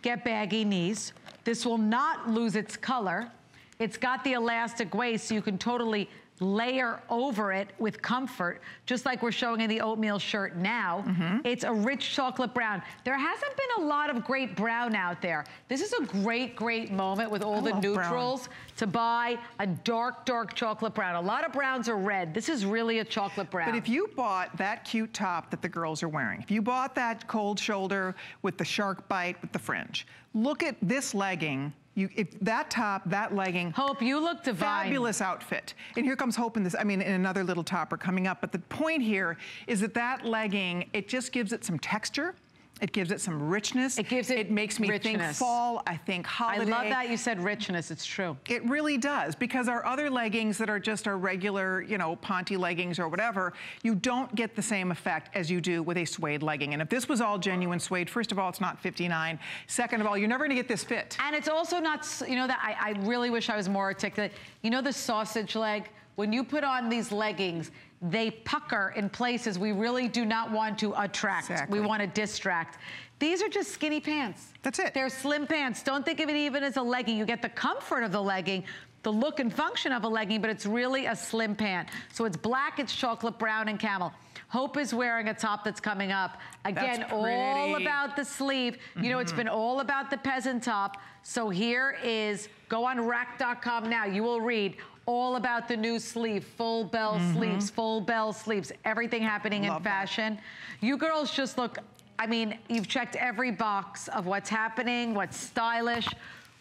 get baggy knees. This will not lose its color. It's got the elastic waist so you can totally layer over it with comfort, just like we're showing in the oatmeal shirt now. Mm-hmm. It's a rich chocolate brown. There hasn't been a lot of great brown out there. This is a great, great moment with all I the love brown. neutrals to buy a dark, dark chocolate brown. A lot of browns are red. This is really a chocolate brown. But if you bought that cute top that the girls are wearing, if you bought that cold shoulder with the shark bite with the fringe, look at this legging. You, if that top, that legging, Hope, you look divine. Fabulous outfit. And here comes Hope in this, I mean, in another little topper coming up. But the point here is that that legging, it just gives it some texture. It gives it some richness. It gives it It makes me think fall. I think holiday. I love that you said richness. It's true. It really does because our other leggings that are just our regular, you know, Ponte leggings or whatever, you don't get the same effect as you do with a suede legging. And if this was all genuine suede, first of all, it's not 59. Second of all, you're never going to get this fit. And it's also not, you know, that I, I really wish I was more articulate. You know the sausage leg? When you put on these leggings, they pucker in places we really do not want to attract. Exactly. We want to distract. These are just skinny pants. That's it. They're slim pants. Don't think of it even as a legging. You get the comfort of the legging, the look and function of a legging, but it's really a slim pant. So it's black, it's chocolate brown, and camel. Hope is wearing a top that's coming up. Again, all about the sleeve. You know, it's mm-hmm. been all about the peasant top. So here is, go on rack.com now. You will read all about the new sleeve, full bell mm-hmm. sleeves, full bell sleeves, everything happening in Love that. fashion. You girls just look, I mean, you've checked every box of what's happening, what's stylish,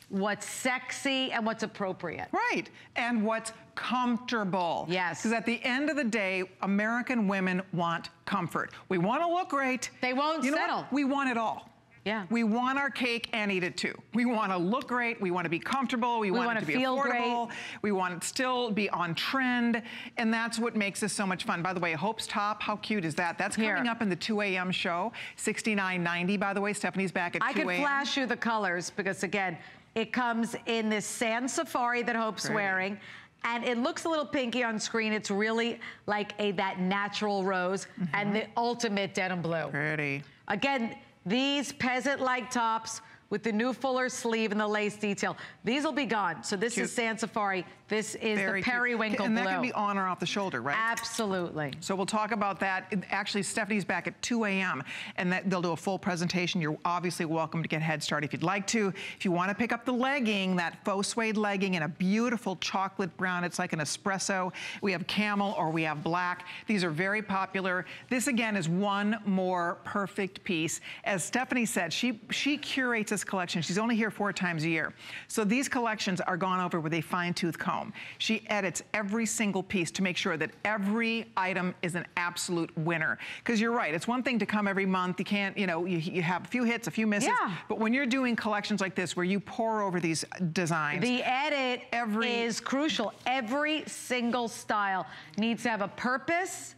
what's sexy, and what's appropriate. Right. And what's comfortable. Yes. Because at the end of the day, American women want comfort. We want to look great. They won't you settle. We want it all. Yeah. We want our cake and eat it too. We want to look great. We want to be comfortable. We, want wanna it to be feel affordable. great. We want it to still be on trend. And that's what makes this so much fun. By the way, Hope's top, how cute is that? That's Here. coming up in the 2 a.m. show. 69.90, by the way. Stephanie's back at I 2 can a.m. flash you the colors because again, it comes in this sand safari that Hope's wearing. And it looks a little pinky on screen. It's really like a that natural rose and mm-hmm. the ultimate denim blue. Pretty. Again, these peasant-like tops with the new fuller sleeve and the lace detail. These will be gone. So this Cute. is Sand Safari. This is Very the cute. periwinkle And blue. that can be on or off the shoulder, right? Absolutely. So we'll talk about that. Actually, Stephanie's back at 2 a.m. and that they'll do a full presentation. You're obviously welcome to get head start if you'd like to. If you want to pick up the legging, that faux suede legging in a beautiful chocolate brown, it's like an espresso. We have camel or we have black. These are very popular. This again is one more perfect piece. As Stephanie said, she she curates this collection. She's only here four times a year. So these collections are gone over with a fine tooth comb. She edits every single piece to make sure that every item is an absolute winner. Because you're right, it's one thing to come every month. You can't, you know, you, you have a few hits, a few misses. Yeah. But when you're doing collections like this where you pour over these designs, The edit Every- is crucial. Every single style needs to have a purpose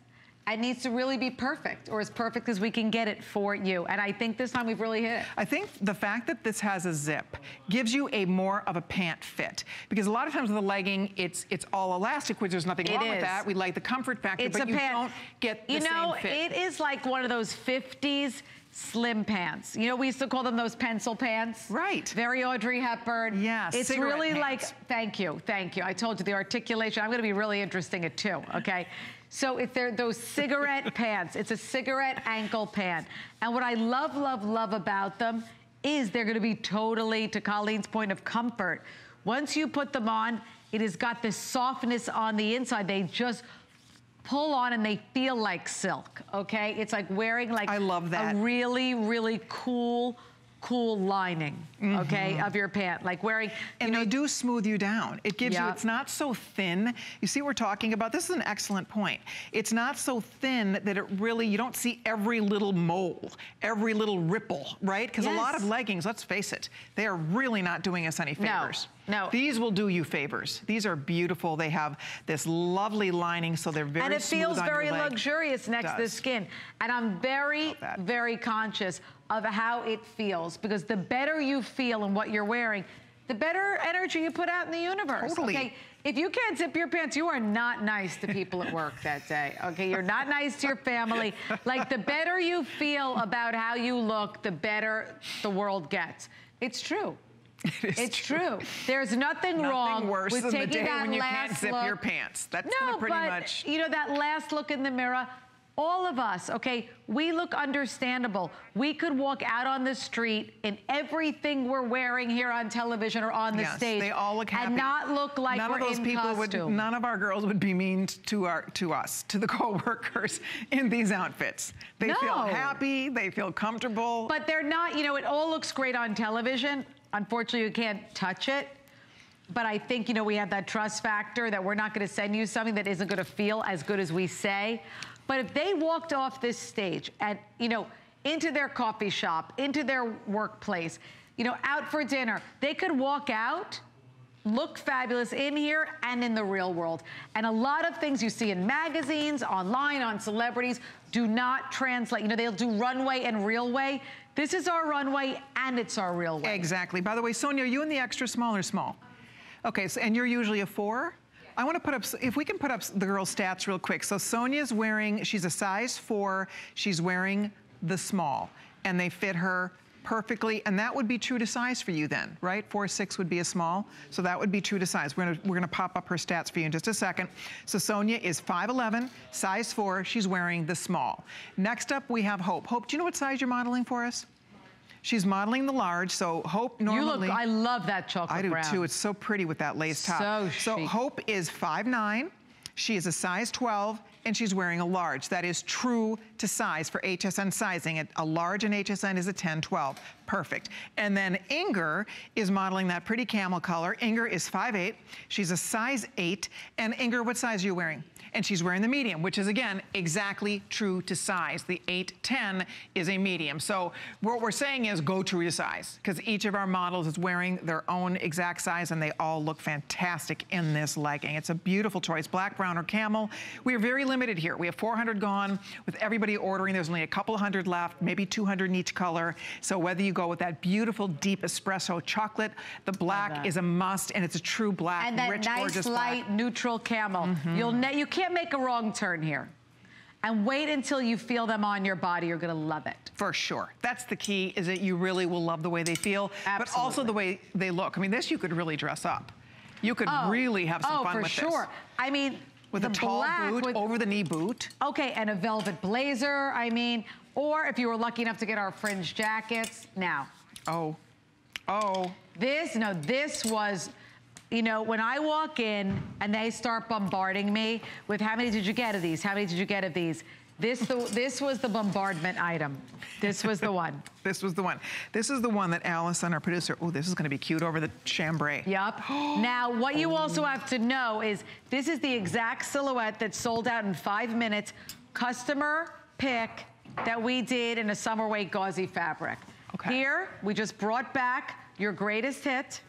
and needs to really be perfect or as perfect as we can get it for you. And I think this time we've really hit it. I think the fact that this has a zip gives you a more of a pant fit because a lot of times with a legging, it's it's all elastic, which there's nothing It wrong with that. We like the comfort factor, It's but you pant. don't get the you know, same fit. it is like one of those 50s slim pants. You know, we used to call them those pencil pants. Right. Very Audrey Hepburn. Yes, It's really pants. like, thank you, thank you. I told you the articulation. I'm going to be really interesting at two, okay? So if they're those cigarette pants, it's a cigarette ankle pant. And what I love, love, love about them is they're going to be totally, to Colleen's point of comfort. Once you put them on, it has got this softness on the inside. They just pull on and they feel like silk, okay? It's like wearing like I love that. a really, really cool, cool lining, okay, mm-hmm. of your pant. Like wearing, and you know, they do smooth you down. It gives you, it's not so thin. You see what we're talking about? This is an excellent point. It's not so thin that it really, you don't see every little mole, every little ripple, right? Because a lot of leggings, let's face it, they are really not doing us any favors. no. Now these will do you favors. These are beautiful. They have this lovely lining, so they're very and it feels very luxurious next to the skin. And I'm very, very conscious of how it feels because the better you feel in what you're wearing, the better energy you put out in the universe. Totally. Okay. If you can't zip your pants, you are not nice to people at work that day. Okay, you're not nice to your family. Like the better you feel about how you look, the better the world gets. It's true. It is It's true. There's nothing, Nothing wrong worse with than the taking day that when you last can't zip look. your pants. That's no, pretty but, much- You know that last look in the mirror. All of us, okay, we look understandable. We could walk out on the street in everything we're wearing here on television or on the Yes, stage, they all look happy. and not look like none we're of those in people costume. would none of our girls would be mean to our to us to the co-workers in these outfits they feel happy they feel comfortable But they're not, you know, it all looks great on television. Unfortunately, you can't touch it. But I think, you know, we have that trust factor that we're not going to send you something that isn't going to feel as good as we say. But if they walked off this stage and, you know, into their coffee shop, into their workplace, you know, out for dinner. They could walk out look fabulous in here and in the real world. And a lot of things you see in magazines, online, on celebrities, do not translate. You know, they'll do runway and real way. This is our runway and it's our real way. Exactly. By the way, Sonia, are you in the extra small or small? Okay, so, and you're usually a four? I want to put up, if we can put up the girl's stats real quick. So Sonia's wearing, she's a size four, she's wearing the small, and they fit her perfectly, and that would be true to size for you then, right? Four, six would be a small, so that would be true to size. We're gonna, we're gonna pop up her stats for you in just a second. So Sonia is 5'11", size four, she's wearing the small. Next up, we have Hope. Hope, do you know what size you're modeling for us? She's modeling the large, so Hope normally... You look, I love that chocolate I do brown. too, it's so pretty with that lace top. So So. Hope is 5'9", she is a size 12, and she's wearing a large. That is true to size for HSN sizing. A- large in HSN is a 10, 12. Perfect. And then Inger is modeling that pretty camel color. Inger is 5'8", she's a size 8. And Inger, what size are you wearing? And she's wearing the medium, which is again, exactly true to size. The 810 is a medium. So what we're saying is go true to size, because each of our models is wearing their own exact size and they all look fantastic in this legging. It's a beautiful choice, black, brown, or camel. We are very limited here. We have 400 gone. With everybody ordering, there's only a couple hundred left, maybe 200 in each color. So whether you go with that beautiful deep espresso chocolate, the black is a must, and it's a true black, and that rich, nice gorgeous light black. neutral camel. Mm-hmm. You'll ne- you can't make a wrong turn here. And wait until you feel them on your body. You're gonna love it. For sure. That's the key, is that you really will love the way they feel, but also the way they look. I mean, this you could really dress up. You could Oh. really have some oh, fun for with sure. this. I mean, With a tall boot, with- over the knee boot. Okay, and a velvet blazer, I mean, or if you were lucky enough to get our fringe jackets. Now, Oh, oh, this, no, this was, you know, when I walk in and they start bombarding me with how many did you get of these? How many did you get of these? This, the, this was the bombardment item. This was the one. this was the one. This is the one that Allison, our producer, oh, this is gonna be cute over the chambray. Yep. now, what you also have to know is this is the exact silhouette that sold out in five minutes. Customer pick that we did in a summer weight gauzy fabric. Okay. Here, we just brought back your greatest hit.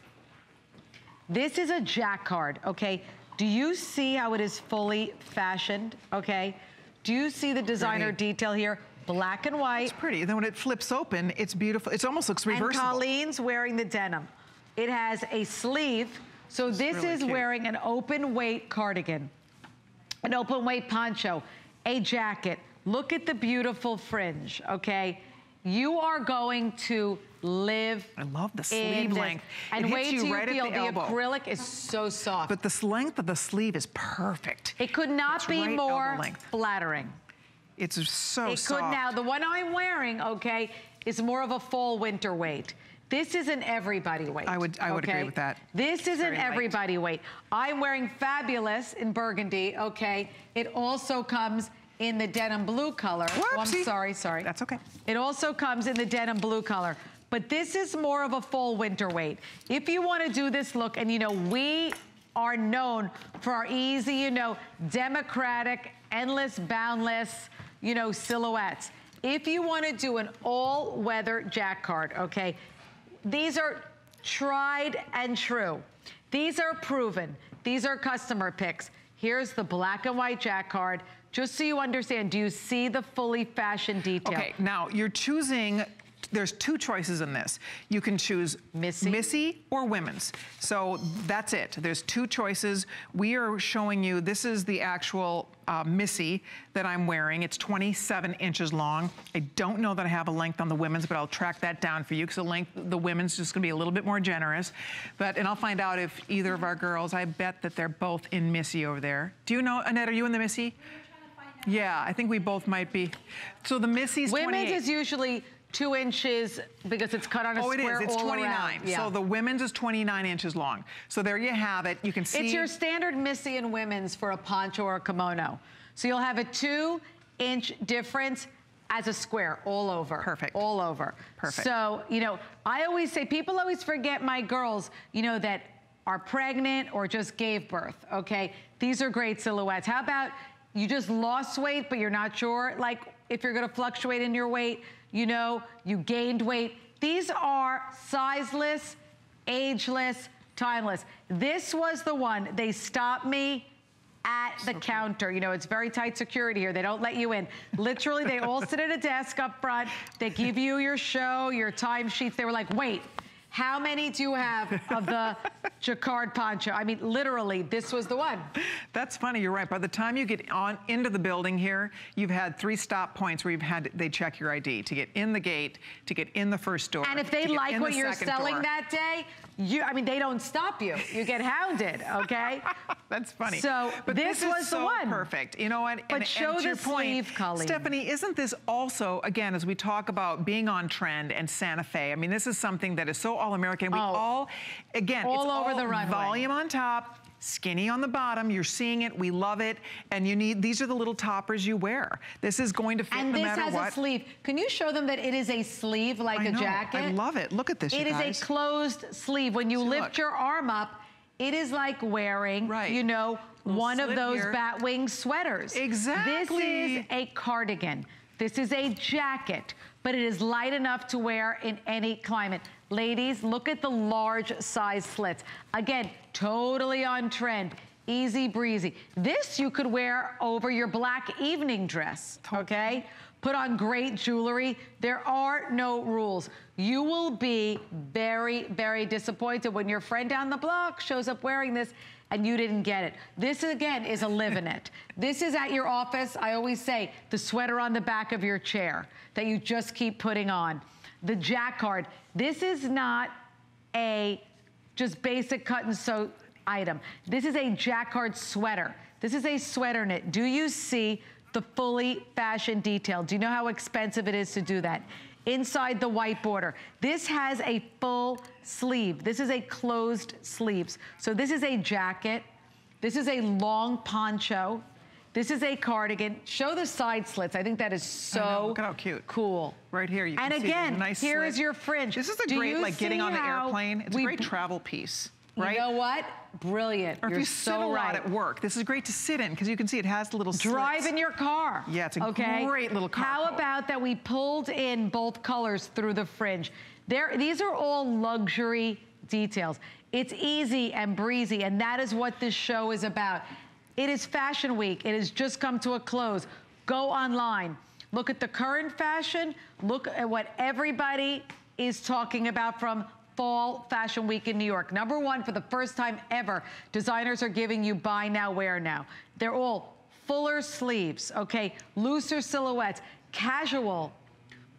This is a jacquard, okay? Do you see how it is fully fashioned, okay? Do you see the designer Pretty. detail here? Black and white. It's pretty. Then when it flips open, it's beautiful. It almost looks reversible. And. Colleen's wearing the denim. It has a sleeve. So this really is cute. wearing an open weight cardigan, an open weight poncho, a jacket. Look at the beautiful fringe, okay? You are going to live I love the sleeve length. And it wait hits you till you right feel the, elbow. acrylic is so soft. But the length of the sleeve is perfect. it could not It's be right more flattering. It's so It soft. could now. The one I'm wearing, okay, is more of a fall winter weight. This is an everybody weight. I would- I would agree with that. This is an Very light. everybody weight. I'm wearing fabulous in burgundy, okay? It also comes in the denim blue color. Oh, I'm sorry, sorry. That's okay. It also comes in the denim blue color. But this is more of a fall winter weight. If you want to do this look, and you know, we are known for our easy, you know, democratic, endless, boundless, you know, silhouettes. If you want to do an all-weather jacquard, okay, these are tried and true. These are proven. These are customer picks. Here's the black and white jacquard. Just so you understand, do you see the fully fashioned detail? Okay, now you're choosing, there's two choices in this. You can choose Missy. Missy or women's. So that's it. There's two choices. We are showing you, this is the actual uh, Missy that I'm wearing. It's 27 inches long. I don't know that I have a length on the women's, but I'll track that down for you because the length, the women's is just gonna be a little bit more generous. But, and I'll find out if either of our girls, I bet that they're both in Missy over there. Do you know, Annette, are you in the Missy? Yeah, I think we both might be. So the Missy's Women's is usually two inches because it's cut on a Oh, square is. It's all 29. around. Yeah. So the women's is 29 inches long. So there you have it. You can see. It's your standard Missy and women's for a poncho or a kimono. So you'll have a two inch difference as a square all over. Perfect. All over. Perfect. So, you know, I always say, people always forget my girls, you know, that are pregnant or just gave birth, okay? These are great silhouettes. How about you just lost weight, but you're not sure, like, if you're gonna fluctuate in your weight, you know, you gained weight. These are sizeless, ageless, timeless. This was the one, they stopped me at the so counter. You know, it's very tight security here. They don't let you in. Literally, they all sit at a desk up front. They give you your show, your timesheets. They were like, wait, how many do you have of the jacquard poncho? I mean, literally, this was the one. That's funny, you're right. By the time you get on into the building here, you've had three stop points where you've had, they check your ID to get in the gate, to get in the first door. And if they like what you're selling door. that day, you, I mean, they don't stop you. You get hounded, okay? That's funny. So but this, this was so the one. perfect. You know what? But and, show and the sleeve, point, Colleen. Stephanie, isn't this also, again, as we talk about being on trend and Santa Fe, I mean, this is something that is so all-American. We oh, all, again, it's all it's over all the runway. volume on top, skinny on the bottom. You're seeing it. We love it. And you need, these are the little toppers you wear. This is going to fit and no matter what. And this has a sleeve. Can you show them that it is a sleeve like I a know. jacket? I love it. Look at this, It is guys. a closed sleeve. When you lift look. your arm up, it is like wearing, right. you know, one of those here. batwing sweaters. Exactly. This is a cardigan. This is a jacket, but it is light enough to wear in any climate. Ladies, look at the large size slits. Again, totally on trend. Easy breezy. This you could wear over your black evening dress, okay? Put on great jewelry. There are no rules. You will be very, very disappointed when your friend down the block shows up wearing this and you didn't get it. This, again, is a live in it. This is at your office. I always say the sweater on the back of your chair that you just keep putting on. The jacquard. This is not a just basic cut and sew item. This is a jacquard sweater. This is a sweater knit. Do you see the fully fashion detail? Do you know how expensive it is to do that? Inside the white border. This has a full sleeve. This is a closed sleeves. So this is a jacket. This is a long poncho. This is a cardigan. Show the side slits. I think that is so Look at how cute. cool. Right here, you and can again, see nice here slit. is your fringe. This is a Do great, like getting on the airplane. It's a great travel piece. Right? You know what? Brilliant. Or if You're you so sit a right. lot at work, this is great to sit in because you can see it has the little Drive slits. in your car. Yeah, it's a okay? great little car How coat. about that we pulled in both colors through the fringe? There, these are all luxury details. It's easy and breezy, and that is what this show is about. It is Fashion Week. It has just come to a close. Go online. Look at the current fashion. Look at what everybody is talking about from Fall Fashion Week in New York. Number one, for the first time ever, designers are giving you buy now, wear now. They're all fuller sleeves, okay? Looser silhouettes, casual,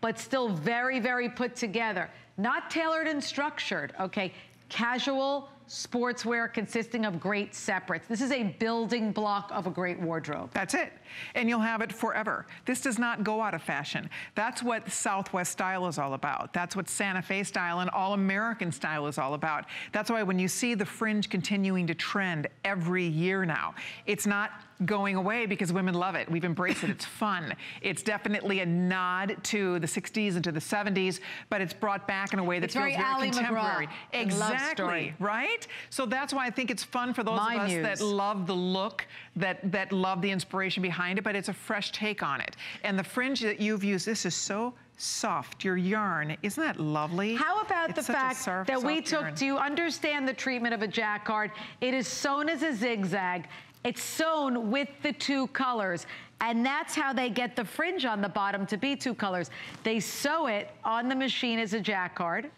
but still very, very put together. Not tailored and structured, okay? Casual, sportswear consisting of great separates. This is a building block of a great wardrobe. That's it. And you'll have it forever. This does not go out of fashion. That's what Southwest style is all about. That's what Santa Fe style and all American style is all about. That's why when you see the fringe continuing to trend every year now, it's not going away because women love it. We've embraced it. It's fun. It's definitely a nod to the 60s and to the 70s, but it's brought back in a way that's very, very contemporary. McGraw exactly, right? So that's why I think it's fun for those My of us muse. that love the look, that that love the inspiration behind it, but it's a fresh take on it. And the fringe that you've used, this is so soft, your yarn. Isn't that lovely? How about it's the fact soft, that we took, yarn. do you understand the treatment of a jacquard? It is sewn as a zigzag. It's sewn with the two colors. And that's how they get the fringe on the bottom to be two colors. They sew it on the machine as a jacquard,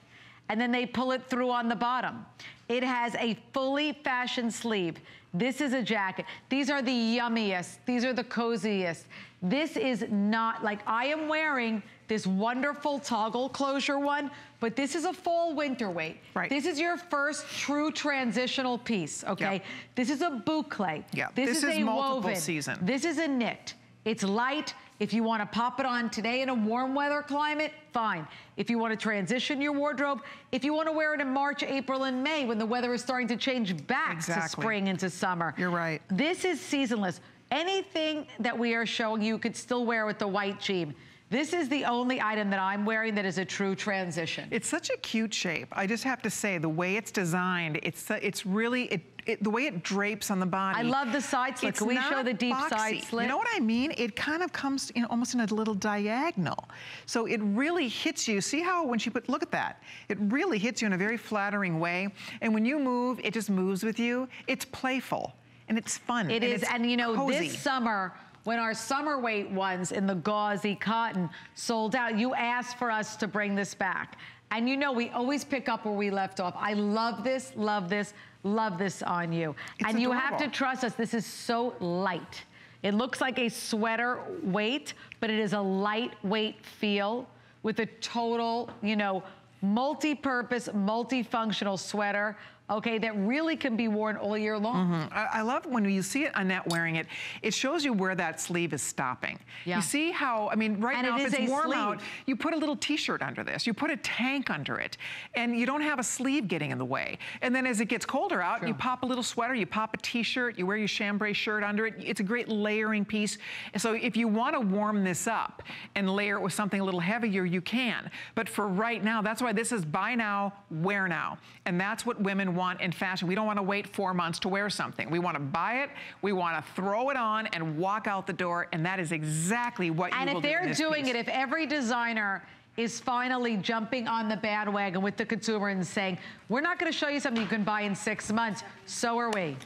and then they pull it through on the bottom. It has a fully fashioned sleeve. This is a jacket. These are the yummiest. These are the coziest. This is not, like I am wearing this wonderful toggle closure one, but this is a fall winter weight. Right. This is your first true transitional piece, okay? Yep. This is a boucle. Yeah, This, this is, is a multiple woven. season. This is a knit. It's light. If you want to pop it on today in a warm weather climate, fine. If you want to transition your wardrobe, if you want to wear it in March, April, and May when the weather is starting to change back Exactly. to spring into summer. You're right. This is seasonless. Anything that we are showing you could still wear with the white jean. This is the only item that I'm wearing that is a true transition. It's such a cute shape. I just have to say, the way it's designed, it's it's really, it, it, the way it drapes on the body. I love the side slit. It's Can we show the deep boxy. side slit? You know what I mean? It kind of comes in almost in a little diagonal. So it really hits you. See how when she put, look at that. It really hits you in a very flattering way. And when you move, it just moves with you. It's playful and it's fun. It is, and you know, cozy. this summer, when our summer weight ones in the gauzy cotton sold out, you asked for us to bring this back. And you know, we always pick up where we left off. I love this, love this, love this on you. It's and you have to trust us, this is so light. It looks like a sweater weight, but it is a lightweight feel with a total, you know, multi-purpose, multifunctional sweater, okay, that really can be worn all year long. Mm-hmm. I, I love when you see it Annette wearing it, it shows you where that sleeve is stopping. Yeah. You see how, I mean, right And now it if it's warm out, you put a little t-shirt under this, you put a tank under it, and you don't have a sleeve getting in the way. And then as it gets colder out, you pop a little sweater, you pop a t-shirt, you wear your chambray shirt under it. It's a great layering piece. So if you want to warm this up and layer it with something a little heavier, you can. But for right now, that's why this is buy now, wear now. And that's what women want in fashion. We don't want to wait four months to wear something. We want to buy it, we want to throw it on and walk out the door, and that is exactly what And you will if do in they're doing piece. it, if every designer is finally jumping on the bandwagon with the consumer and saying, we're not gonna show you something you can buy in six months, so are we.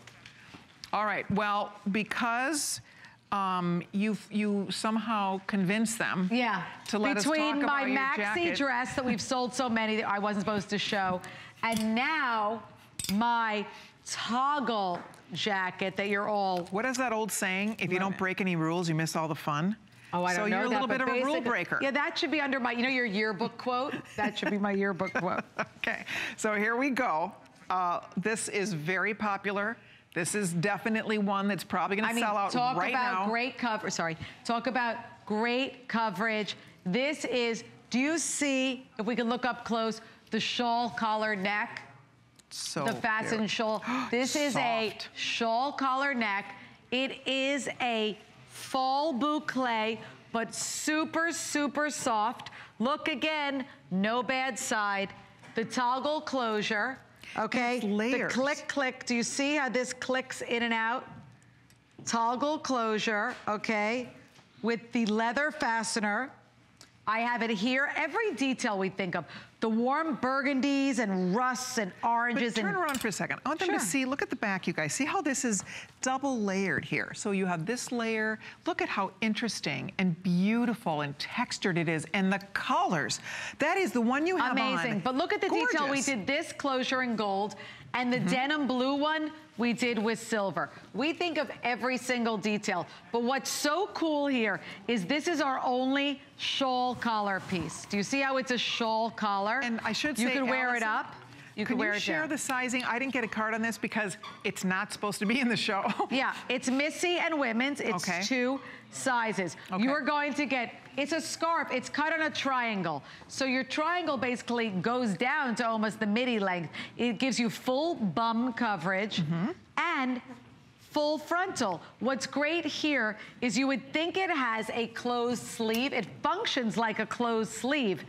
All right, well, because um, you you somehow convinced them Yeah. to let us Between talk my about your maxi jacket. dress that we've sold so many that I wasn't supposed to show, and now my toggle jacket that you're all What is that old saying? If you don't break any rules, you miss all the fun. Oh, I so don't know So you're a little but bit of a rule breaker. Yeah, that should be under my, you know your yearbook quote? That should be my yearbook quote. Okay, so here we go. Uh, this is very popular. This is definitely one that's probably going I to mean, sell out talk right about now. great cover. Sorry, talk about great coverage. This is. Do you see? If we can look up close, the shawl collar neck, so the fasten cute. shawl. This is a shawl collar neck. It is a fall boucle, but super super soft. Look again, no bad side. The toggle closure. Okay, the click click. Do you see how this clicks in and out? toggle closure, okay, with the leather fastener. I have it here. Every detail we think of. The warm burgundies and rusts and But oranges turn and around for a second. I want them Sure. to see, look at the back, you guys. See how this is double layered here. So you have this layer. Look at how interesting and beautiful and textured it is. And the colors. That is the one you have amazing. on. But look at the detail. We did this closure in gold and the mm-hmm. denim blue one we did with silver. We think of every single detail. But what's so cool here is this is our only shawl collar piece. Do you see how it's a shawl collar? And I should say. you say, can wear it up. You can can wear you share down. the sizing? I didn't get a card on this because it's not supposed to be in the show. Yeah, it's Missy and women's. It's Okay. two sizes. Okay. You are going to get, it's a scarf. It's cut on a triangle. So your triangle basically goes down to almost the midi length. It gives you full bum coverage Mm-hmm. and full frontal. What's great here is you would think it has a closed sleeve. It functions like a closed sleeve,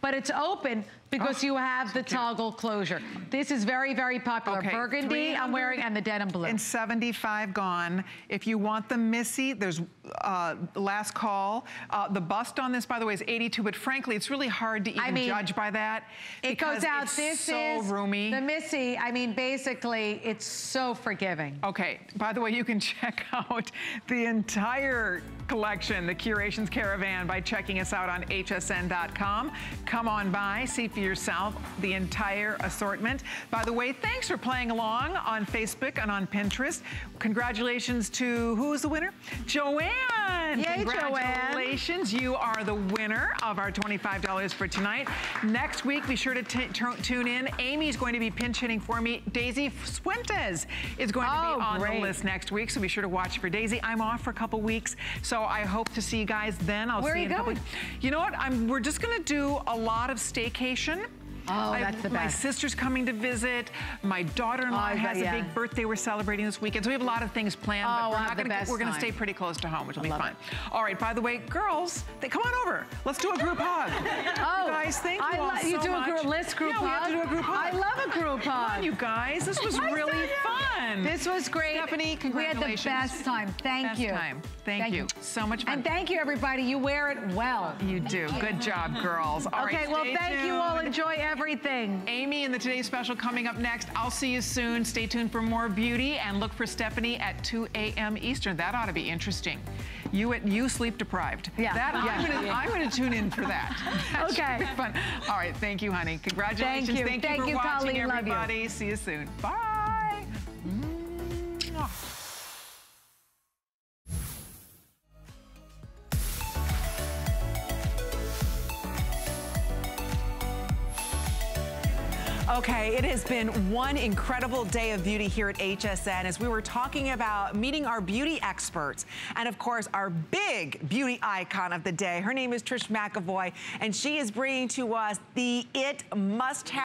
but it's open because Oh, you have the toggle closure. This is very, very popular. Okay, Burgundy I'm wearing and the denim blue. And 75 gone. If you want the Missy, there's uh, last call. Uh, the bust on this, by the way, is 82, but frankly, it's really hard to even I mean, judge by that. It goes out. it's This so is roomy. the Missy. I mean, basically, it's so forgiving. Okay, by the way, you can check out the entire collection, the Curations Caravan, by checking us out on hsn.com. Come on by, see for yourself the entire assortment. By the way, thanks for playing along on Facebook and on Pinterest. Congratulations to, who's the winner? Joanne! Yay, Joanne. Congratulations, you are the winner of our $25 for tonight. Next week, be sure to tune in. Amy's going to be pinch hitting for me. Daisy Fuentes is going to Oh, be on great. the list next week, so be sure to watch for Daisy. I'm off for a couple weeks, so I hope to see you guys then. I'll Where see are you in a couple going? You know what? I'm, we're just going to do a lot of staycation solution Oh, I- that's the best. My sister's coming to visit. My daughter-in-law Oh, has yeah. a big birthday we're celebrating this weekend. So we have a lot of things planned, Oh, but we're not gonna, best we're gonna time. stay pretty close to home, which will be love fun. All right, by the way, girls, they, come on over. Let's do a group hug. Oh, you guys, thank you I all love you so do a much. group list group yeah, we have hug. to do a group hug. I love a group Come hug. on, you guys. This was really fun. This was great. Stephanie, congratulations. We had the best time. Thank Best you. time. Thank you. So much fun. And thank you, everybody. You wear it well. You do. Good job, girls. All right, okay, well, stay thank you all. Enjoy everything. Amy and the Today Special coming up next. I'll see you soon. Stay tuned for more beauty and look for Stephanie at 2 a.m. Eastern. That ought to be interesting. You at you sleep deprived. Yeah. That Yeah. I'm gonna I'm gonna tune in for that. That Okay. fun. All right. Thank you, honey. Congratulations. Thank you. Thank, Thank you for you, watching, Colleen. Love you. everybody. See you soon. Bye. Mwah. Okay, it has been one incredible day of beauty here at HSN as we were talking about meeting our beauty experts. And of course, our big beauty icon of the day. Her name is Trish McEvoy, and she is bringing to us the It Must Have